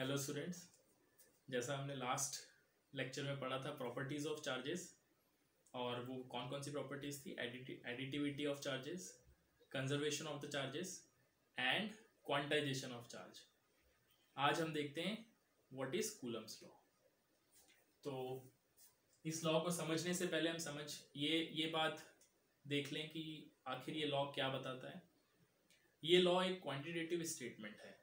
Hello students जैसा हमने last lecture में पढ़ा था प्रॉपर्टीज़ ऑफ चार्जेस और वो कौन कौन सी प्रॉपर्टीज़ थी additivity of charges conservation of the charges and quantization of charge आज हम देखते हैं व्हाट इज़ कूलम्स लॉ तो इस लॉ को समझने से पहले हम समझ ये ये बात देख लें कि आखिर ये लॉ क्या बताता है ये लॉ एक क्वांटिटेटिव स्टेटमेंट है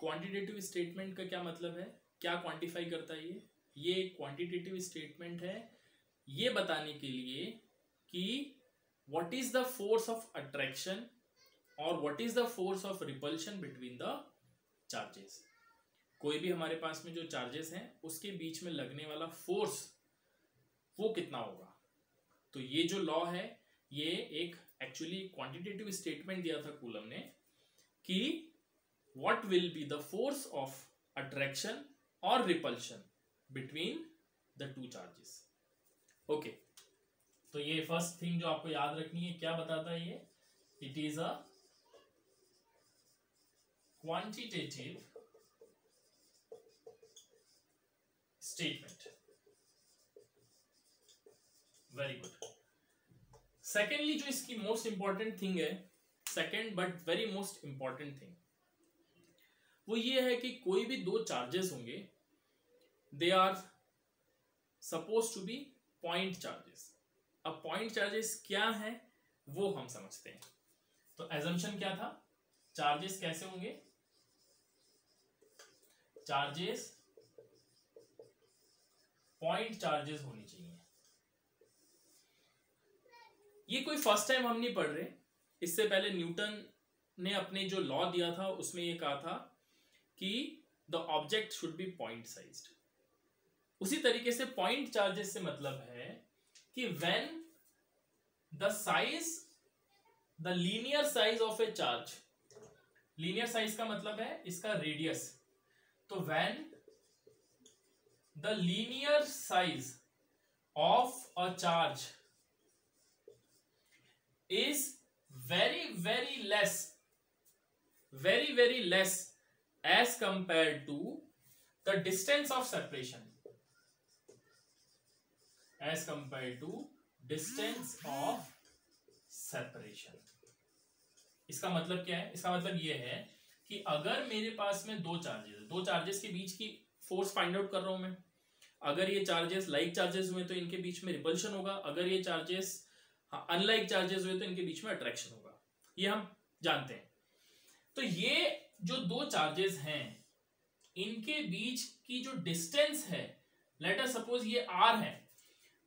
क्वांटिटेटिव स्टेटमेंट का क्या मतलब है क्या क्वांटिफाई करता है ये ये क्वांटिटेटिव स्टेटमेंट है ये बताने के लिए कि what is the force of attraction और what is the force of repulsion between the charges कोई भी हमारे पास में जो चार्जेस हैं उसके बीच में लगने वाला फोर्स वो कितना होगा तो ये जो लॉ है ये एक एक्चुअली क्वांटिटेटिव स्टेटमेंट दिया था कूलम ने कि what will be the force of attraction or repulsion between the two charges okay तो ये फर्स्ट थिंग जो आपको याद रखनी है क्या बताता है ये it is a quantitative statement very good secondly जो इसकी मोस्ट इंपॉर्टेंट थिंग है second but very most important thing वो ये है कि कोई भी दो चार्जेस होंगे they are suppose to be point charges अब पॉइंट चार्जेस क्या है वो हम समझते हैं तो एजम्पन क्या था चार्जेस कैसे होंगे चार्जेस पॉइंट चार्जेस होनी चाहिए ये कोई फर्स्ट टाइम हम नहीं पढ़ रहे इससे पहले न्यूटन ने अपने जो लॉ दिया था उसमें ये कहा था कि the object should be point size उसी तरीके से पॉइंट चार्जेस से मतलब है कि when the size the linear size of a charge linear size का मतलब है इसका रेडियस तो when the linear size of a charge is very very less very very less as compared to the distance of separation as compared to distance of separation इसका मतलब क्या है इसका मतलब यह है कि अगर मेरे पास में दो चार्जेस दो चार्जेस के बीच की फोर्स फाइंड आउट कर रहा हूं मैं अगर ये चार्जेस लाइक चार्जेस हुए तो इनके बीच में रिपल्शन होगा अगर ये चार्जेस अनलाइक चार्जेस हुए तो इनके बीच में अट्रैक्शन होगा ये हम जानते हैं तो ये जो दो चार्जेस हैं इनके बीच की जो डिस्टेंस है लेटर सपोज ये आर है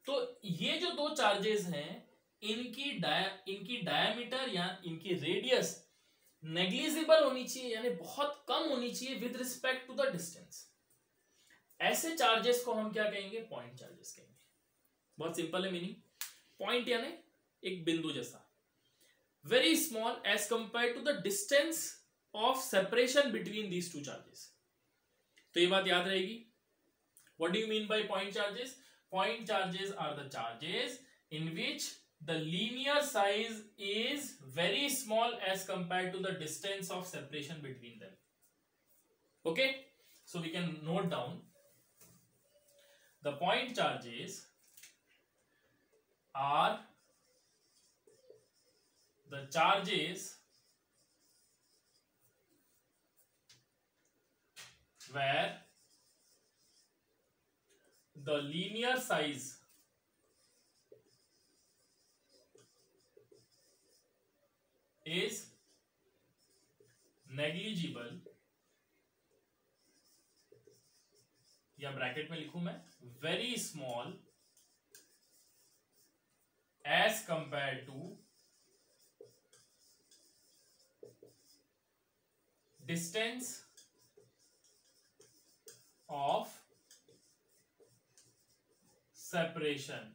तो ये जो दो चार्जेस हैं इनकी डाया इनकी डायमीटर या इनकी रेडियस नेग्लिजिबल होनी चाहिए यानी बहुत कम होनी चाहिए with respect to the distance ऐसे चार्जेस को हम क्या कहेंगे पॉइंट चार्जेस कहेंगे बहुत सिंपल है मीनिंग पॉइंट यानी एक बिंदु जैसा very small as compare to the distance of separation between these two charges तो ये बात याद रहेगी what do mean by point charges point charges are the charges in which the linear size is very small as compare to the distance of separation between them okay so we can note down the point charges are the charges where the linear size is negligible या bracket में लिखू मैं very small as compare to distance of separation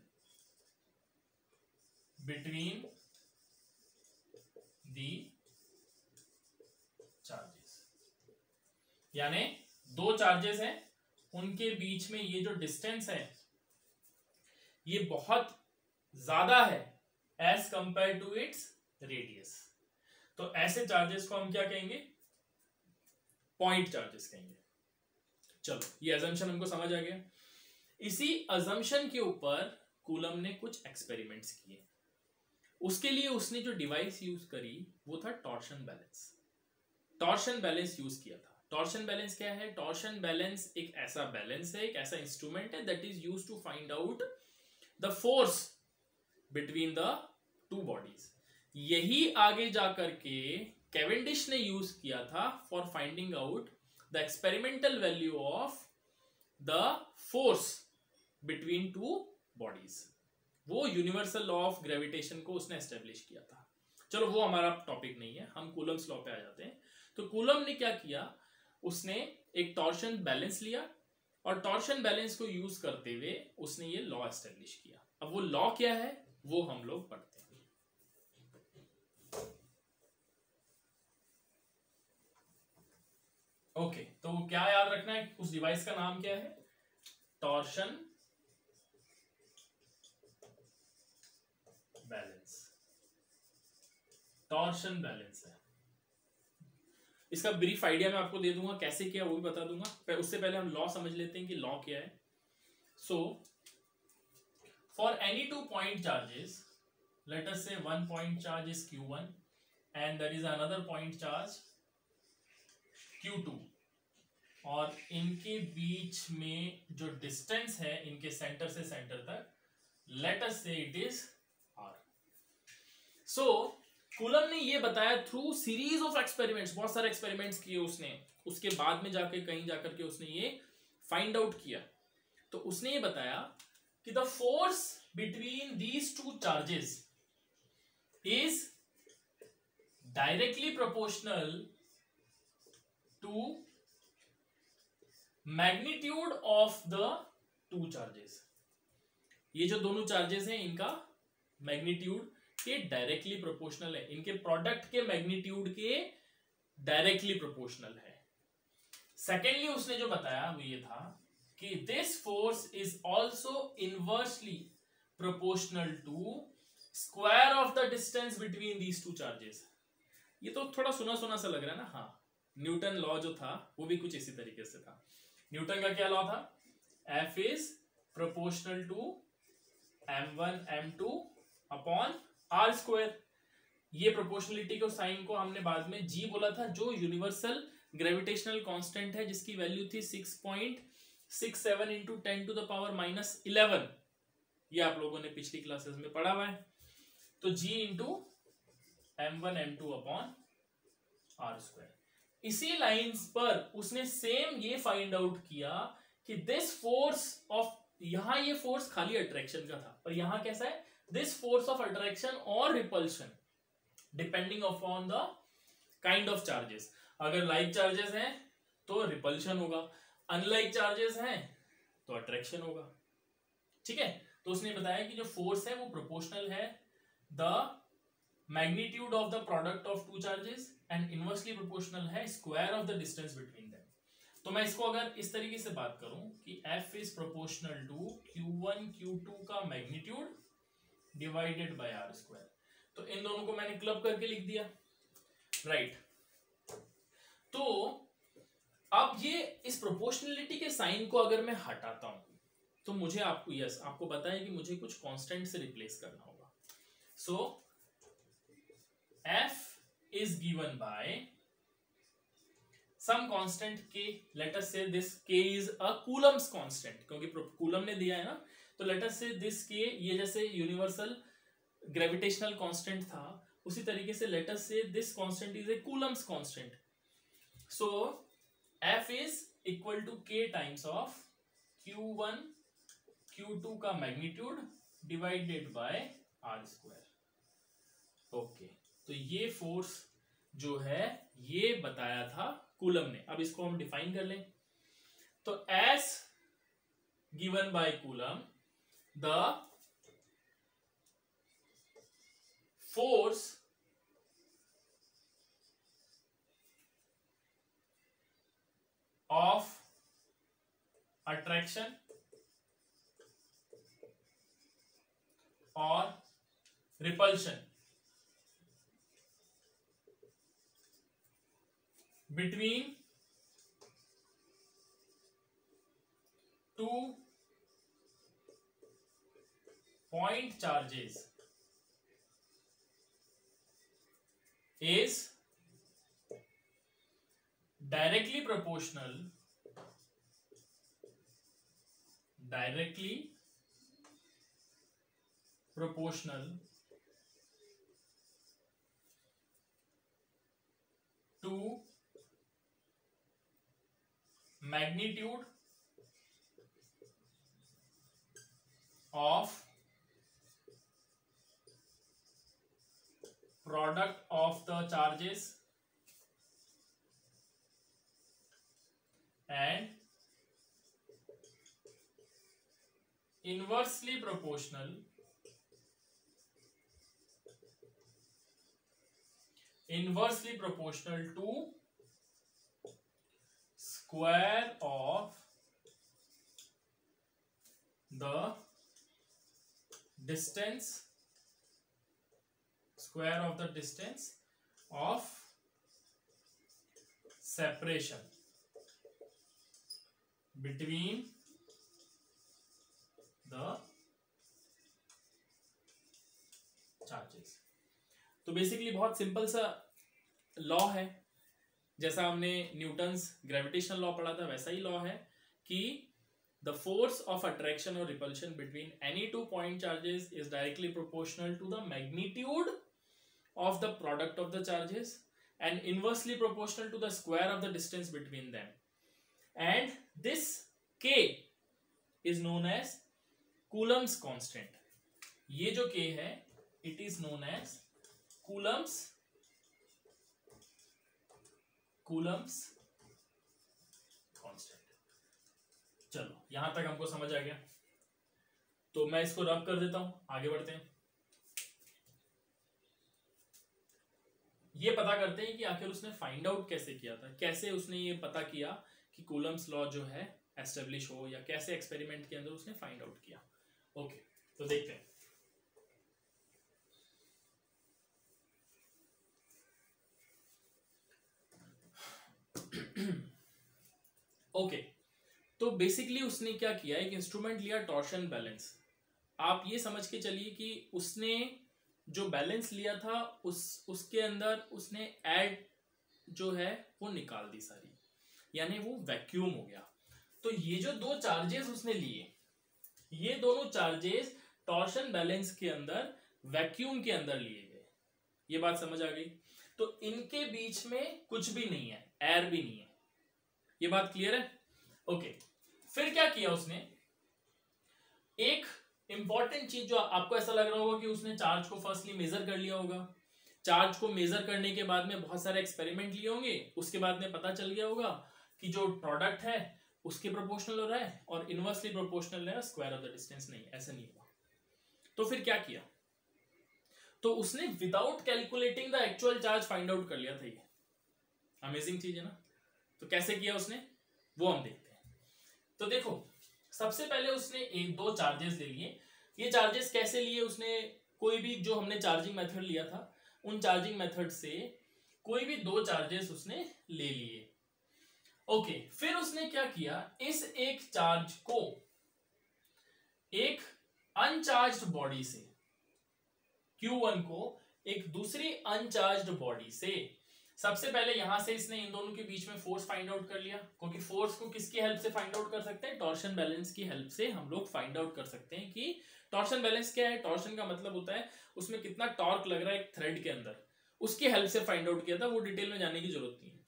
between the charges यानी दो charges हैं उनके बीच में ये जो डिस्टेंस है ये बहुत ज्यादा है as compare to its radius तो ऐसे चार्जेस को हम क्या कहेंगे पॉइंट चार्जेस कहेंगे चलो ये अजम्पन हमको समझ आ गया इसी अजम्पन के ऊपर कूलम ने कुछ एक्सपेरिमेंट्स किए उसके लिए उसने जो डिवाइस यूज करी वो था torsion balance torsion balance use किया था टॉर्शन बैलेंस क्या है टॉर्शन बैलेंस एक ऐसा बैलेंस है एक ऐसा इंस्ट्रूमेंट है that is use to find out the force between the two bodies यही आगे जाकर के केवेंडिश ने यूज किया था for finding out the experimental value of the force between two bodies वो यूनिवर्सल लॉ ऑफ ग्रेविटेशन को उसने एस्टेब्लिश किया था चलो वो हमारा टॉपिक नहीं है हम कूलम्स लॉ पे आ जाते हैं तो कूलम ने क्या किया उसने एक टॉर्शन बैलेंस लिया और टॉर्शन बैलेंस को यूज करते हुए उसने ये लॉ एस्टेब्लिश किया अब वो लॉ क्या है वो हम लोग पढ़ते ओके तो क्या याद रखना है उस डिवाइस का नाम क्या है टॉर्शन बैलेंस टॉर्शन बैलेंस है इसका ब्रीफ आइडिया मैं आपको दे दूंगा कैसे किया वो भी बता दूंगा उससे पहले हम लॉ समझ लेते हैं कि लॉ क्या है so for any two point charges let's say one point charge is q one and there is another point charge two और इनके बीच में जो डिस्टेंस है इनके सेंटर से सेंटर तक let us say it is are so coulomb ने ये बताया थ्रू सीरीज ऑफ एक्सपेरिमेंट्स बहुत सारे एक्सपेरिमेंट्स किए उसने उसके बाद में जाके कहीं जाकर के उसने ये फाइंड आउट किया तो उसने ये बताया कि the force between these two charges is directly proportional to magnitude of the two charges ये जो दोनों चार्जेस हैं इनका मैग्नीट्यूड के डायरेक्टली प्रोपोर्शनल है इनके प्रोडक्ट के मैग्नीट्यूड के डायरेक्टली प्रोपोर्शनल है सेकेंडली उसने जो बताया वो ये था कि this force is also inversely proportional to square of the distance between these two charges ये तो थोड़ा सुना सुना सा लग रहा है ना हाँ न्यूटन लॉ जो था वो भी कुछ इसी तरीके से था न्यूटन का क्या लॉ था F is proportional to M one M two upon R square ये प्रोपोर्शनलिटी को साइन को हमने बाद में जी बोला था जो यूनिवर्सल ग्रेविटेशनल कांस्टेंट है जिसकी वैल्यू थी six point six seven into ten to the power minus eleven ये आप लोगों ने पिछली क्लासेस में पढ़ा हुआ है तो G into m one m two upon r square इसी लाइंस पर उसने सेम ये फाइंड आउट किया कि दिस फोर्स ऑफ यहां ये फोर्स खाली अट्रैक्शन का था पर यहां कैसा है दिस फोर्स ऑफ अट्रैक्शन और repulsion depending upon the kind of charges अगर लाइक चार्जेस हैं तो रिपल्शन होगा अनलाइक चार्जेस हैं तो अट्रैक्शन होगा ठीक है तो उसने बताया कि जो फोर्स है वो प्रोपोर्शनल है the magnitude of the product of two charges and inversely proportional है square of the distance between them तो मैं इसको अगर इस तरीके से बात करूं कि F is proportional to q one q two का magnitude divided by r square तो इन दोनों को मैंने क्लब करके लिख दिया राइट right. तो अब ये इस प्रोपोर्शनलिटी के साइन को अगर मैं हटाता हूं तो मुझे आपको यस आपको बताएं कि मुझे कुछ कांस्टेंट से रिप्लेस करना होगा so so, f is given by some constant K let's say this K is a Coulomb's constant क्योंकि कूलम ने दिया है ना तो लेटर से दिस के ये जैसे यूनिवर्सल ग्रेविटेशनल कांस्टेंट था उसी तरीके से let's say this constant is a Coulomb's constant so F is equal to K times of q one q two का magnitude divided by r square okay तो ये force जो है ये बताया था कूलम ने अब इसको हम डिफाइन कर लें तो as given by Coulomb the force of attraction और repulsion between two point charges is directly proportional directly proportional to magnitude of product of the charges and inversely proportional to square of the distance square of the distance of separation between the charges तो basically बहुत simple सा law है जैसा हमने Newton gravitation law पढ़ा था वैसा ही लॉ है कि द फोर्स ऑफ अट्रैक्शन और repulsion between any two point charges is directly proportional to the magnitude of the product of the charges and inversely proportional to the square of the distance between them and this के is known as Coulomb's constant ये जो के है it is known as Coulomb's Coulomb's constant चलो यहां तक हमको समझ आ गया तो मैं इसको रब कर देता हूं आगे बढ़ते हैं ये पता करते हैं कि आखिर उसने फाइंड आउट कैसे किया था कैसे उसने ये पता किया कि कूलम्स लॉ जो है एस्टेब्लिश हो या कैसे एक्सपेरिमेंट के अंदर उसने फाइंड आउट किया ओके तो देखते हैं ओके तो बेसिकली उसने क्या किया एक इंस्ट्रूमेंट लिया टॉर्शन बैलेंस आप ये समझ के चलिए कि उसने जो बैलेंस लिया था उस उसके अंदर उसने एड जो है वो निकाल दी सारी यानी वो वैक्यूम हो गया तो ये जो दो चार्जेस उसने लिए ये दोनों चार्जेस टॉर्शन बैलेंस के अंदर वैक्यूम के अंदर लिए गए ये बात समझ आ गई तो इनके बीच में कुछ भी नहीं है एयर भी नहीं है ये बात क्लियर है ओके फिर क्या किया उसने एक इंपॉर्टेंट चीज जो आपको ऐसा लग रहा होगा कि उसने चार्ज को फर्स्टली मेजर कर लिया होगा चार्ज को मेजर करने के बाद में बहुत सारे एक्सपेरिमेंट लिए होंगे उसके बाद में पता चल गया होगा कि जो प्रोडक्ट है उसके प्रोपोर्शनल हो रहा है और इनवर्सली प्रोपोर्शनल है स्क्वायर ऑफ द डिस्टेंस नहीं ऐसा नहीं हुआ तो फिर क्या किया तो उसने without calculating the actual charge find out कर लिया था ये अमेजिंग चीज है ना तो कैसे किया उसने वो हम देखते हैं तो देखो सबसे पहले उसने एक दो चार्जेस ले लिए ये चार्जेस कैसे लिए उसने कोई भी जो हमने चार्जिंग मेथड लिया था उन चार्जिंग मेथड से कोई भी दो चार्जेस उसने ले लिए ओके फिर उसने क्या किया इस एक चार्ज को एक अनचार्ज बॉडी से Q1 को एक दूसरी अनचार्ज बॉडी से सबसे पहले यहां से इसने इन दोनों के बीच में फोर्स फाइंड आउट कर लिया क्योंकि फोर्स को किसकी हेल्प से फाइंड आउट कर सकते हैं टॉर्शन बैलेंस की हेल्प से हम लोग फाइंड आउट कर सकते हैं कि टॉर्शन बैलेंस क्या है टॉर्शन का मतलब होता है उसमें कितना टॉर्क लग रहा है एक थ्रेड के अंदर उसकी हेल्प से फाइंड आउट किया था वो डिटेल में जाने की जरूरत नहीं है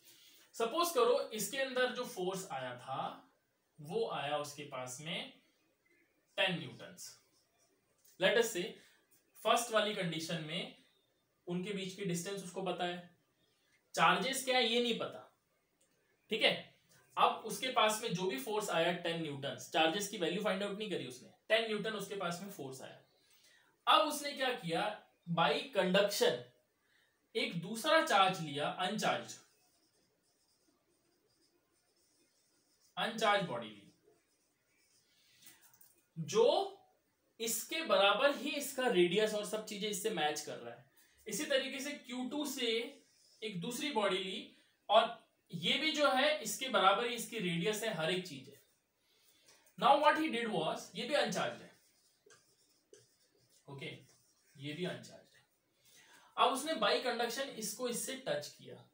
सपोज करो इसके अंदर जो फोर्स आया था वो आया उसके पास में ten newton let's say first वाली कंडीशन में उनके बीच की डिस्टेंस उसको पता है चार्जेस क्या है ये नहीं पता ठीक है अब उसके पास में जो भी फोर्स आया टेन न्यूटन चार्जेस की वैल्यू फाइंड आउट नहीं करी उसने टेन न्यूटन उसके पास में फोर्स आया अब उसने क्या किया बाई कंडक्शन एक दूसरा चार्ज लिया अनचार्ज अनचार्ज बॉडी ली जो इसके बराबर ही इसका रेडियस और सब चीजें इससे मैच कर रहा है इसी तरीके से Q2 से एक दूसरी बॉडी ली और ये भी जो है इसके बराबर ही इसकी रेडियस है हर एक चीज है now what he did was ये भी अनचार्ज है ओके okay, ये भी अनचार्ज है अब उसने बाई कंडक्शन इसको इससे टच किया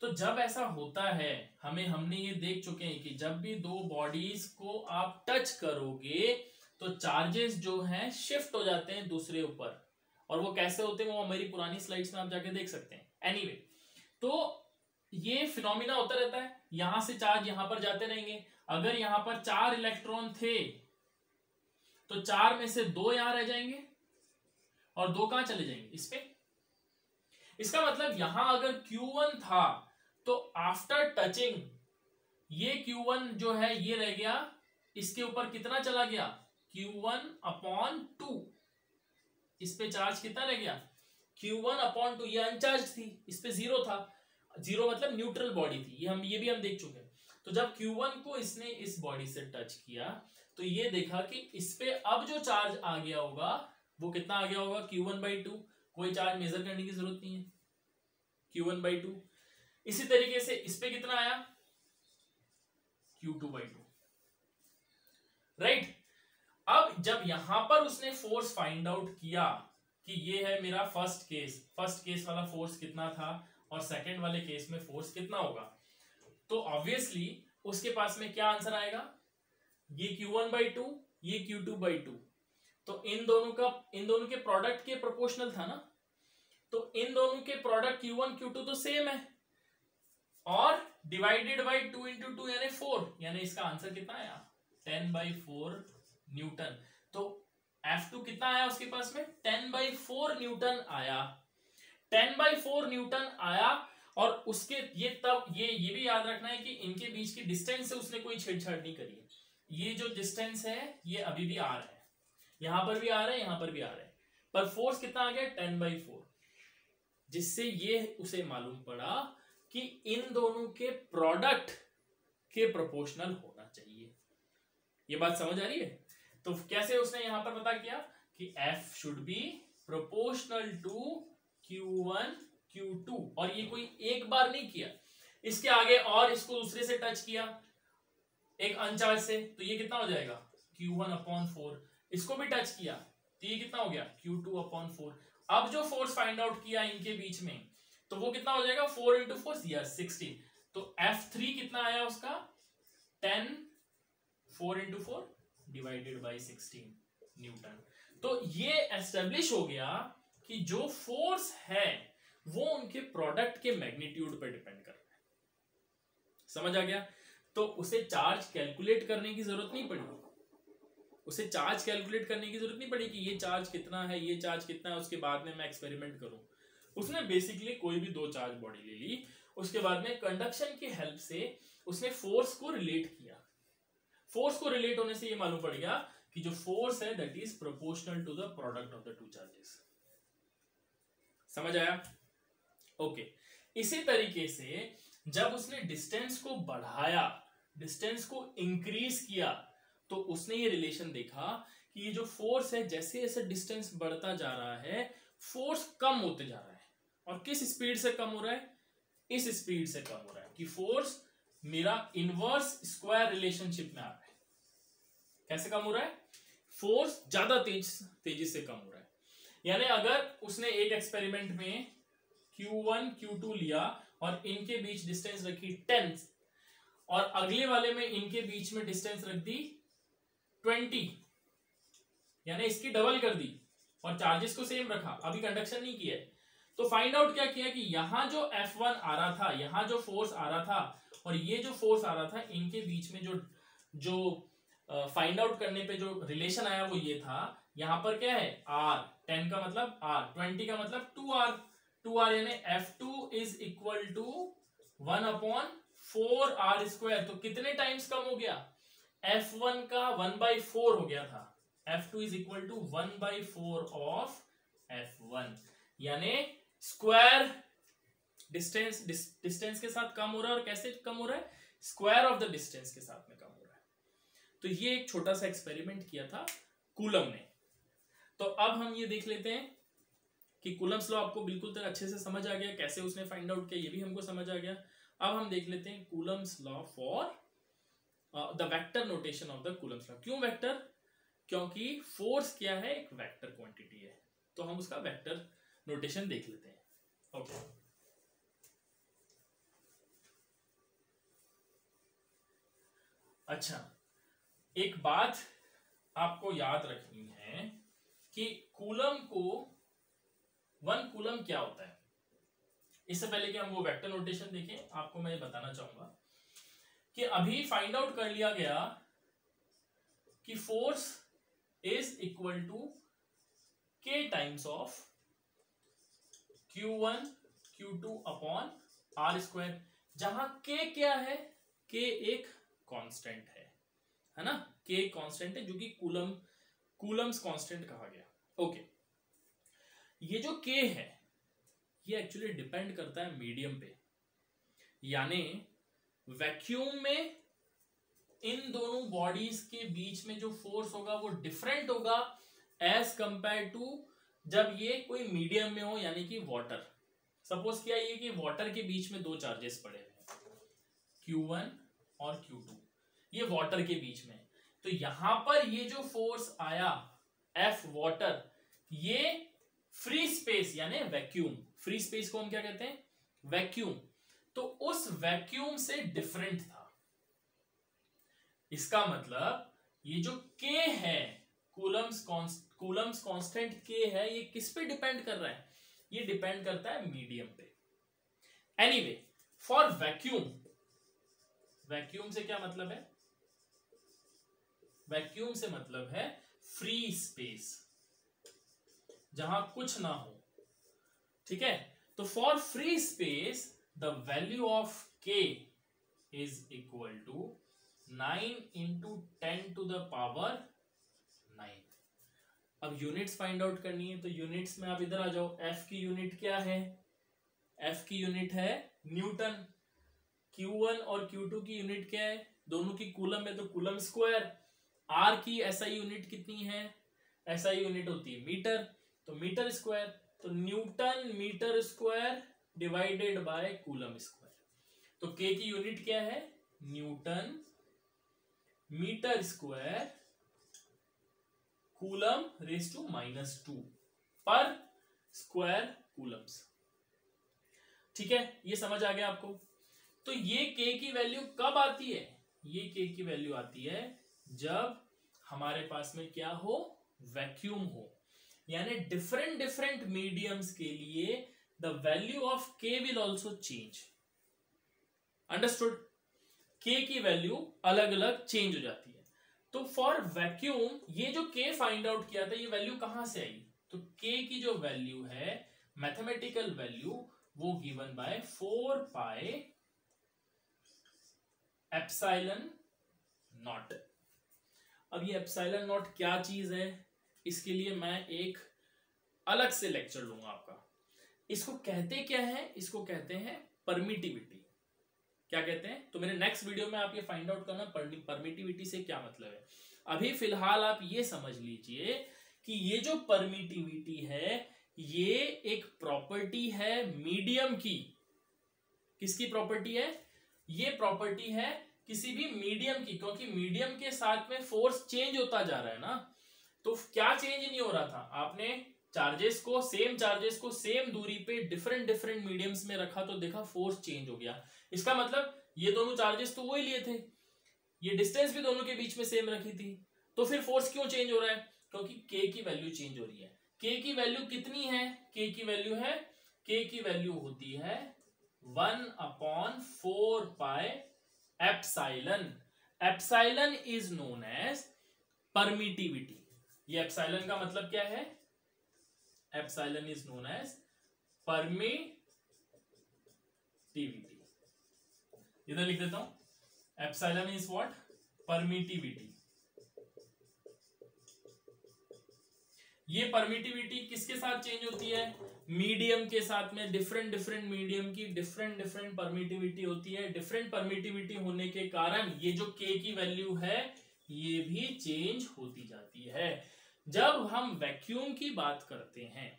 तो जब ऐसा होता है हमें हमने ये देख चुके हैं कि जब भी दो बॉडीज को आप टच करोगे तो चार्जेस जो हैं शिफ्ट हो जाते हैं दूसरे ऊपर और वो कैसे होते हैं वो हमारी पुरानी स्लाइड्स में आप जाके देख सकते हैं एनीवे anyway, तो ये फिनोमिना होता रहता है यहां से चार्ज यहां पर जाते रहेंगे अगर यहां पर चार इलेक्ट्रॉन थे तो चार में से दो यहां रह जाएंगे और दो कहां चले जाएंगे इस पे इसका मतलब यहां अगर Q1 था तो आफ्टर टचिंग ये Q1 जो है ये रह गया इसके ऊपर कितना चला गया Q1 अपॉन टू इस पे चार्ज कितना रह गया क्यू वन अपॉन टू ये अनचार्ज थी इस पर जीरो था जीरो मतलब न्यूट्रल बॉडी थी ये हम ये भी हम देख चुके हैं तो जब Q1 को इसने इस बॉडी से टच किया तो ये देखा कि इस पे अब जो चार्ज आ गया होगा वो कितना आ गया होगा Q1 वन बाई टू कोई चार्ज मेजर करने की जरूरत नहीं है Q1 वन बाई टू इसी तरीके से इस पे कितना आया Q2 two by two right अब जब यहां पर उसने फोर्स फाइंड आउट किया कि ये है मेरा फर्स्ट केस फर्स्ट केस वाला फोर्स कितना था और सेकेंड वाले केस में फोर्स कितना होगा तो ऑब्वियसली उसके पास में क्या आंसर आएगा ये क्यू वन बाई टू ये Q2 टू बाई टू तो इन दोनों का इन दोनों के प्रोडक्ट के प्रोपोर्शनल था ना तो इन दोनों के product q one q two तो सेम है और divided by two into two यानी फोर यानी इसका आंसर कितना आया टेन बाई फोर न्यूटन तो एफ टू कितना आया उसके पास में टेन बाई फोर न्यूटन आया टेन बाई फोर न्यूटन आया और उसके ये तब ये ये भी याद रखना है कि इनके बीच की डिस्टेंस से उसने कोई छेड़छाड़ नहीं करी है ये जो डिस्टेंस है ये अभी भी आ रहा है यहां पर भी आ रहा है यहां पर भी आ रहा है पर फोर्स कितना आ गया टेन बाई फोर जिससे ये उसे मालूम पड़ा कि इन दोनों के प्रोडक्ट के प्रोपोर्शनल होना चाहिए ये बात समझ आ रही है तो कैसे उसने यहां पर पता किया कि F should be proportional to q one q two और ये कोई एक बार नहीं किया इसके आगे और इसको दूसरे से टच किया एक अनचार्ज से तो ये कितना हो जाएगा क्यू वन अपॉन फोर इसको भी टच किया तो ये कितना हो गया क्यू टू अपॉन फोर अब जो फोर्स फाइंड आउट किया इनके बीच में तो वो कितना हो जाएगा फोर इंटू फोर या सिक्सटीन तो एफ थ्री कितना आया उसका ten four into four divided by 16 newton तो ये एस्टेब्लिश हो गया कि जो फोर्स है वो उनके प्रोडक्ट के मैग्नीट्यूड पर डिपेंड कर रहा है समझ आ गया तो उसे चार्ज कैलकुलेट करने की जरूरत नहीं पड़ी उसे चार्ज कैलकुलेट करने की जरूरत नहीं पड़ी कि ये चार्ज कितना है ये चार्ज कितना है उसके बाद में मैं एक्सपेरिमेंट करूं उसने बेसिकली कोई भी दो चार्ज बॉडी ले ली उसके बाद में कंडक्शन की हेल्प से उसने फोर्स को रिलेट किया फोर्स को रिलेट होने से ये मालूम पड़ गया कि जो फोर्स है that is proportional to the product of the two charges समझ आया ओके okay. इसी तरीके से जब उसने डिस्टेंस को बढ़ाया डिस्टेंस को इंक्रीज किया तो उसने ये रिलेशन देखा कि ये जो फोर्स है जैसे जैसे डिस्टेंस बढ़ता जा रहा है फोर्स कम होते जा रहा है और किस स्पीड से कम हो रहा है इस स्पीड से कम हो रहा है कि फोर्स मेरा इनवर्स स्क्वायर रिलेशनशिप में आ रहा है कैसे कम हो रहा है फोर्स ज्यादा तेज तेजी से कम हो रहा है यानी अगर उसने एक एक्सपेरिमेंट में Q1 Q2 लिया और इनके बीच डिस्टेंस रखी टेंथ और अगले वाले में इनके बीच में डिस्टेंस रख दी ट्वेंटी यानी इसकी डबल कर दी और चार्जेस को सेम रखा अभी कंडक्शन नहीं किया तो फाइंड आउट क्या किया कि यहां जो F1 आ रहा था यहां जो फोर्स आ रहा था और ये जो फोर्स आ रहा था इनके बीच में जो जो फाइंड आउट करने पे जो रिलेशन आया वो ये था यहाँ पर क्या है आर टेन का मतलब आर ट्वेंटी का मतलब टू आर टू आर यानी F two is equal to one upon four r square तो कितने टाइम्स कम हो गया एफ वन का वन बाई फोर हो गया था F two is equal to one by four of F one यानी स्क्वायर डिस्टेंस डिस्टेंस के साथ कम हो रहा है और कैसे कम हो रहा है स्क्वायर ऑफ द डिस्टेंस के साथ तो ये एक छोटा सा एक्सपेरिमेंट किया था कुलम ने तो अब हम ये देख लेते हैं कि कुलम्स लॉ आपको बिल्कुल तरह तो अच्छे से समझ आ गया कैसे उसने फाइंड आउट किया ये भी हमको समझ आ गया अब हम देख लेते हैं Coulomb's law for the vector notation of the Coulomb's law क्यों वेक्टर क्योंकि फोर्स क्या है एक वेक्टर क्वांटिटी है तो हम उसका वेक्टर नोटेशन देख लेते हैं ओके okay. अच्छा एक बात आपको याद रखनी है कि कूलम को वन कूलम क्या होता है इससे पहले कि हम वो वेक्टर नोटेशन देखें आपको मैं ये बताना चाहूंगा कि अभी फाइंड आउट कर लिया गया कि force is equal to K times of q one q two upon r square जहां के क्या है के एक कांस्टेंट है है ना के कांस्टेंट है जो कि कूलम कूलम्स कांस्टेंट कहा गया ओके okay. ये जो के है ये एक्चुअली डिपेंड करता है मीडियम पे यानी वैक्यूम में इन दोनों बॉडीज के बीच में जो फोर्स होगा वो डिफरेंट होगा एज कंपेयर टू जब ये कोई मीडियम में हो यानी कि वाटर सपोज किया ये कि वाटर के बीच में दो चार्जेस पड़े हैं Q1 और Q2 ये वाटर के बीच में तो यहां पर ये जो फोर्स आया एफ वाटर ये फ्री स्पेस यानी वैक्यूम फ्री स्पेस को हम क्या कहते हैं वैक्यूम तो उस वैक्यूम से डिफरेंट था इसका मतलब ये जो के है कूलम्स कूलम्स कांस्टेंट के है ये किस पे डिपेंड कर रहा है ये डिपेंड करता है मीडियम पे एनीवे फॉर वैक्यूम वैक्यूम से क्या मतलब है वैक्यूम से मतलब है फ्री स्पेस जहां कुछ ना हो ठीक है तो for free space the value of K is equal to nine into ten to the power nine अब यूनिट्स फाइंड आउट करनी है तो यूनिट्स में आप इधर आ जाओ एफ की यूनिट क्या है एफ की यूनिट है न्यूटन क्यू वन और क्यू टू की यूनिट क्या है दोनों की कूलम है तो कूलम स्क्वायर आर की एसआई यूनिट कितनी है ऐसा यूनिट होती है मीटर तो मीटर स्क्वायर तो newton metre square divided by coulomb square तो के की यूनिट क्या है newton metre square coulomb raise to minus two पर स्क्वायर कूलम्स ठीक है ये समझ आ गया आपको तो ये के की वैल्यू कब आती है ये के की वैल्यू आती है जब हमारे पास में क्या हो वैक्यूम हो यानी डिफरेंट डिफरेंट मीडियम्स के लिए the value of K will also change understood K की वैल्यू अलग अलग चेंज हो जाती है तो फॉर वैक्यूम ये जो के फाइंड आउट किया था ये वैल्यू कहां से आई तो के की जो वैल्यू है मैथमेटिकल वैल्यू वो given by four pi epsilon naught अब ये एप्साइलन नॉट क्या चीज़ है इसके लिए मैं एक अलग से लेक्चर लूंगा आपका इसको कहते क्या है इसको कहते हैं परमिटिविटी क्या कहते हैं तो मेरे नेक्स्ट वीडियो में आप ये फाइंड आउट करना परमिटिविटी से क्या मतलब है अभी फिलहाल आप ये समझ लीजिए कि ये जो परमिटिविटी है ये एक प्रॉपर्टी है मीडियम की किसकी प्रॉपर्टी है ये प्रॉपर्टी है किसी भी मीडियम की क्योंकि मीडियम के साथ में फोर्स चेंज होता जा रहा है ना तो क्या चेंज नहीं हो रहा था आपने चार्जेस को सेम चार्जेस को सेम दूरी पे डिफरेंट डिफरेंट मीडियम्स में रखा तो देखा फोर्स चेंज हो गया इसका मतलब ये दोनों चार्जेस तो वही लिए थे ये डिस्टेंस भी दोनों के बीच में सेम रखी थी तो फिर फोर्स क्यों चेंज हो रहा है क्योंकि के की वैल्यू चेंज हो रही है के की वैल्यू कितनी है के की वैल्यू है के की वैल्यू होती है one upon four pi epsilon epsilon is known as permittivity ये एप्साइलन का मतलब क्या है epsilon is known as permittivity इधर लिख देता हूं एप्साइलन इज व्हाट परमिटिविटी ये परमिटिविटी किसके साथ चेंज होती है मीडियम के साथ में डिफरेंट डिफरेंट मीडियम की डिफरेंट डिफरेंट परमिटिविटी होती है डिफरेंट परमिटिविटी होने के कारण ये जो के की वैल्यू है ये भी चेंज होती जाती है जब हम वैक्यूम की बात करते हैं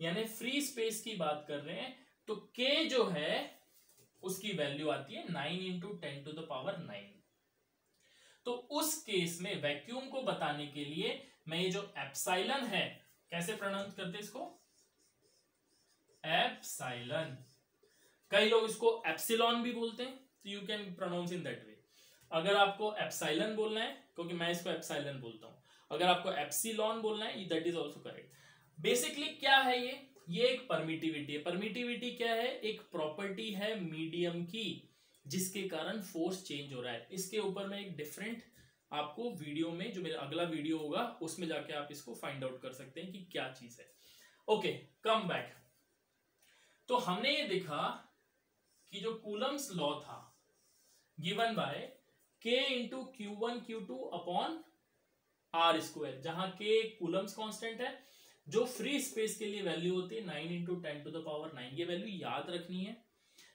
यानी फ्री स्पेस की बात कर रहे हैं तो के जो है उसकी वैल्यू आती है nine into ten to the power nine तो उस केस में वैक्यूम को बताने के लिए मैं ये जो एप्साइलन है कैसे प्रणंत करते इसको एप्साइलन कई लोग इसको एप्सिलॉन भी बोलते हैं तो you can pronounce in that way अगर आपको एप्साइलन बोलना है क्योंकि मैं इसको एप्साइलन बोलता हूं अगर आपको एप्सिलॉन बोलना है that is also correct basically क्या है ये ये एक परमिटिविटी है परमिटिविटी क्या है एक प्रॉपर्टी है मीडियम की जिसके कारण फोर्स चेंज हो रहा है इसके ऊपर मैं एक डिफरेंट आपको वीडियो में जो मेरा अगला वीडियो होगा उसमें जाके आप इसको फाइंड आउट कर सकते हैं कि क्या चीज है ओके कम बैक तो हमने ये देखा कि जो कूलम्स लॉ था given by K into q one q two upon r square जहां के कूलम्स कांस्टेंट है जो फ्री स्पेस के लिए वैल्यू होती है nine into ten to the power nine ये वैल्यू याद रखनी है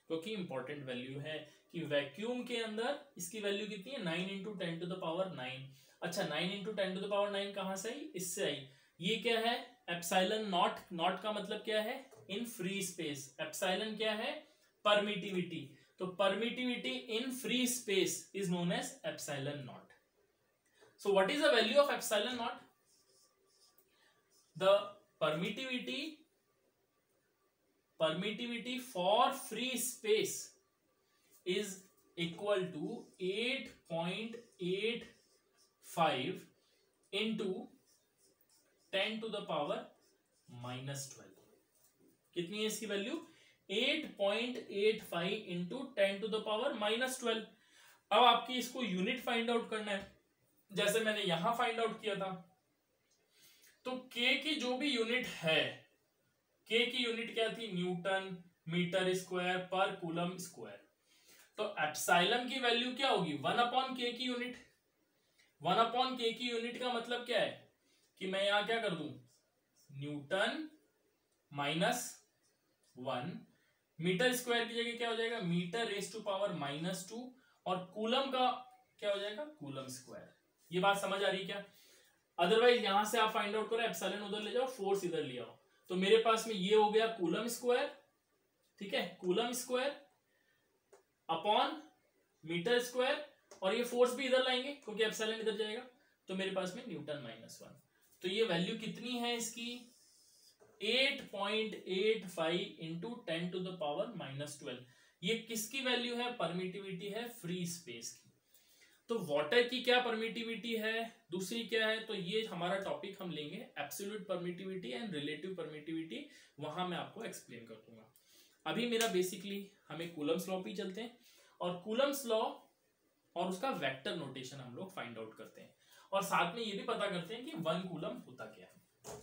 क्योंकि इंपॉर्टेंट वैल्यू है कि वैक्यूम के अंदर इसकी वैल्यू कितनी है nine into ten to the power nine अच्छा nine into ten to the power nine कहाँ से आई इससे आई ये क्या है एप्साइलन नॉट नॉट का मतलब क्या है इन फ्री स्पेस एप्साइलन क्या है परमिटिविटी तो permittivity in free space is known as epsilon naught so what is the value of epsilon naught the permittivity permittivity for free space is equal to eight point 8.85 into 10 to the power minus twelve कितनी है इसकी value eight eight point five into ten to the power minus twelve अब आपकी इसको unit find out करना है जैसे मैंने यहां फाइंड आउट किया था तो के की जो भी यूनिट है के की यूनिट क्या थी न्यूटन मीटर स्क्वायर पर कूलम स्क्वायर तो एप्साइलम की वैल्यू क्या होगी वन अपॉन के की यूनिट वन अपॉन के की यूनिट का मतलब क्या है कि मैं यहां क्या कर दू newton minus one metre square की जगह क्या हो जाएगा metre raise to power minus two और कूलम का क्या हो जाएगा कूलम स्क्वायर ये बात समझ आ रही है क्या अदरवाइज यहां से आप फाइंड आउट करो एप्सलन उधर ले जाओ फोर्स इधर ले आओ तो मेरे पास में ये हो गया कूलम स्क्वायर ठीक है coulomb square upon metre square और ये फोर्स भी इधर लाएंगे क्योंकि एप्सिलॉन इधर जाएगा तो मेरे पास में न्यूटन माइनस वन तो ये वैल्यू कितनी है इसकी 8.85 point eight five into ten to the power minus twelve ये किसकी वैल्यू है परमिटिविटी है फ्री स्पेस की तो वाटर की क्या परमिटिविटी है दूसरी क्या है तो ये हमारा टॉपिक हम लेंगे absolute permittivity and relative permittivity वहां मैं आपको एक्सप्लेन कर दूंगा अभी मेरा बेसिकली हमें कूलम्स लॉ पे चलते हैं और कूलम्स लॉ और उसका वेक्टर नोटेशन हम लोग फाइंड आउट करते हैं और साथ में ये भी पता करते हैं कि वन कूलम होता क्या है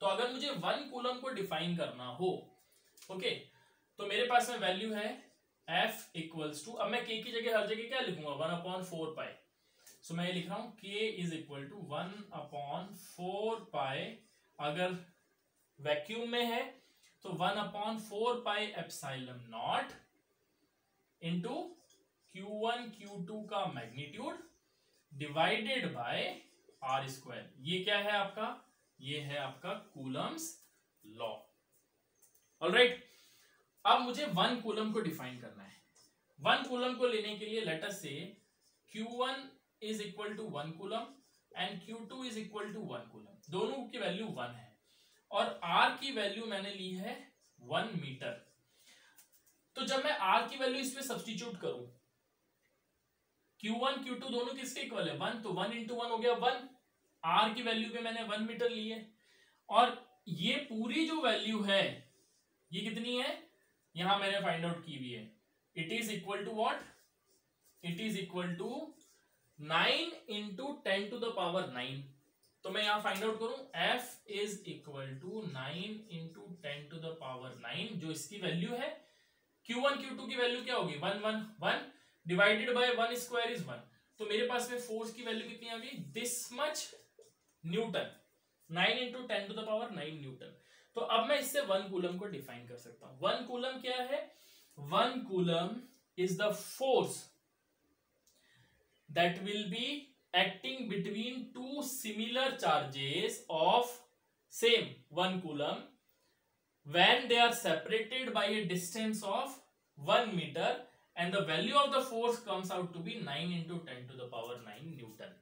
तो अगर मुझे वन कूलम को डिफाइन करना हो ओके तो मेरे पास में वैल्यू है एफ इक्वल्स टू अब मैं के की जगह हर जगह क्या लिखूंगा one upon four pi so मैं ये लिख रहा हूं K is equal to one upon four pi अगर वैक्यूम में है तो one upon four pi epsilon naught into q one q two का magnitude divided by r square ये क्या है आपका ये है आपका कूलम्स लॉ ऑलराइट अब मुझे वन कूलम को डिफाइन करना है वन कूलम को लेने के लिए let us say Q one is equal to one coulomb and Q two is equal to one coulomb दोनों की वैल्यू वन है और आर की वैल्यू मैंने ली है वन मीटर तो जब मैं आर की वैल्यू इसमें सब्सटीट्यूट करूं Q1, Q2 दोनों किसके इक्वल है वन तो वन इंटू वन हो गया वन आर की वैल्यू पे मैंने वन मीटर ली है और ये पूरी जो वैल्यू है ये कितनी है यहां मैंने फाइंड आउट की हुई है it is equal to what it is equal to nine into ten to the power nine तो मैं यहां फाइंड आउट करूं F is equal to nine into ten to the power nine जो इसकी value है क्यू वन क्यू टू की value क्या होगी one one one divided by one square is one तो मेरे पास में फोर्स की वैल्यू कितनी आ गई this much newton nine into ten to the power nine newton तो अब मैं इससे वन कूलम को डिफाइन कर सकता हूं वन कूलम क्या है one coulomb is the force that will be acting between two similar charges of same one coulomb when they are separated by a distance of one metre and the value of the force comes out to be nine into ten to the power nine newton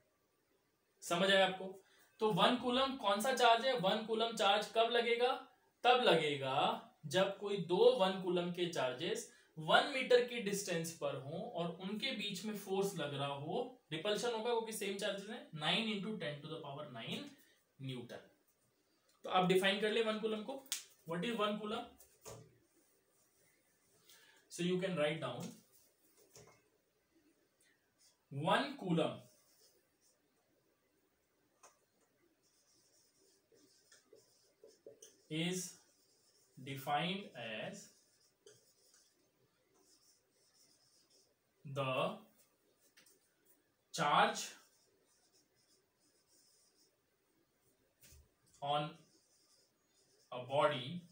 समझ आए आपको तो one coulomb कौन सा charge है one coulomb charge कब लगेगा तब लगेगा जब कोई दो वन कूलम के चार्जेस वन मीटर की डिस्टेंस पर हो और उनके बीच में फोर्स लग रहा हो रिपल्शन होगा क्योंकि सेम चार्जेस है nine into ten to the power nine newton तो आप डिफाइन कर ले वन कूलम को what is one coulomb so you can write down one coulomb is defined as the charge on a body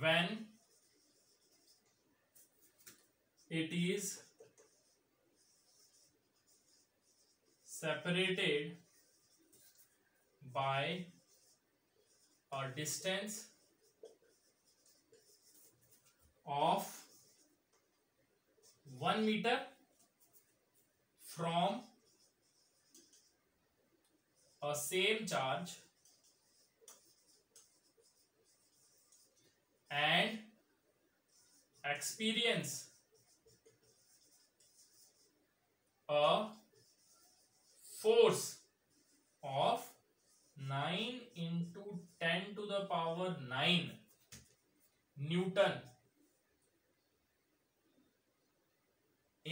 when it is separated by a distance of 1 meter from a same charge and experience a force of nine into ten to the power nine newton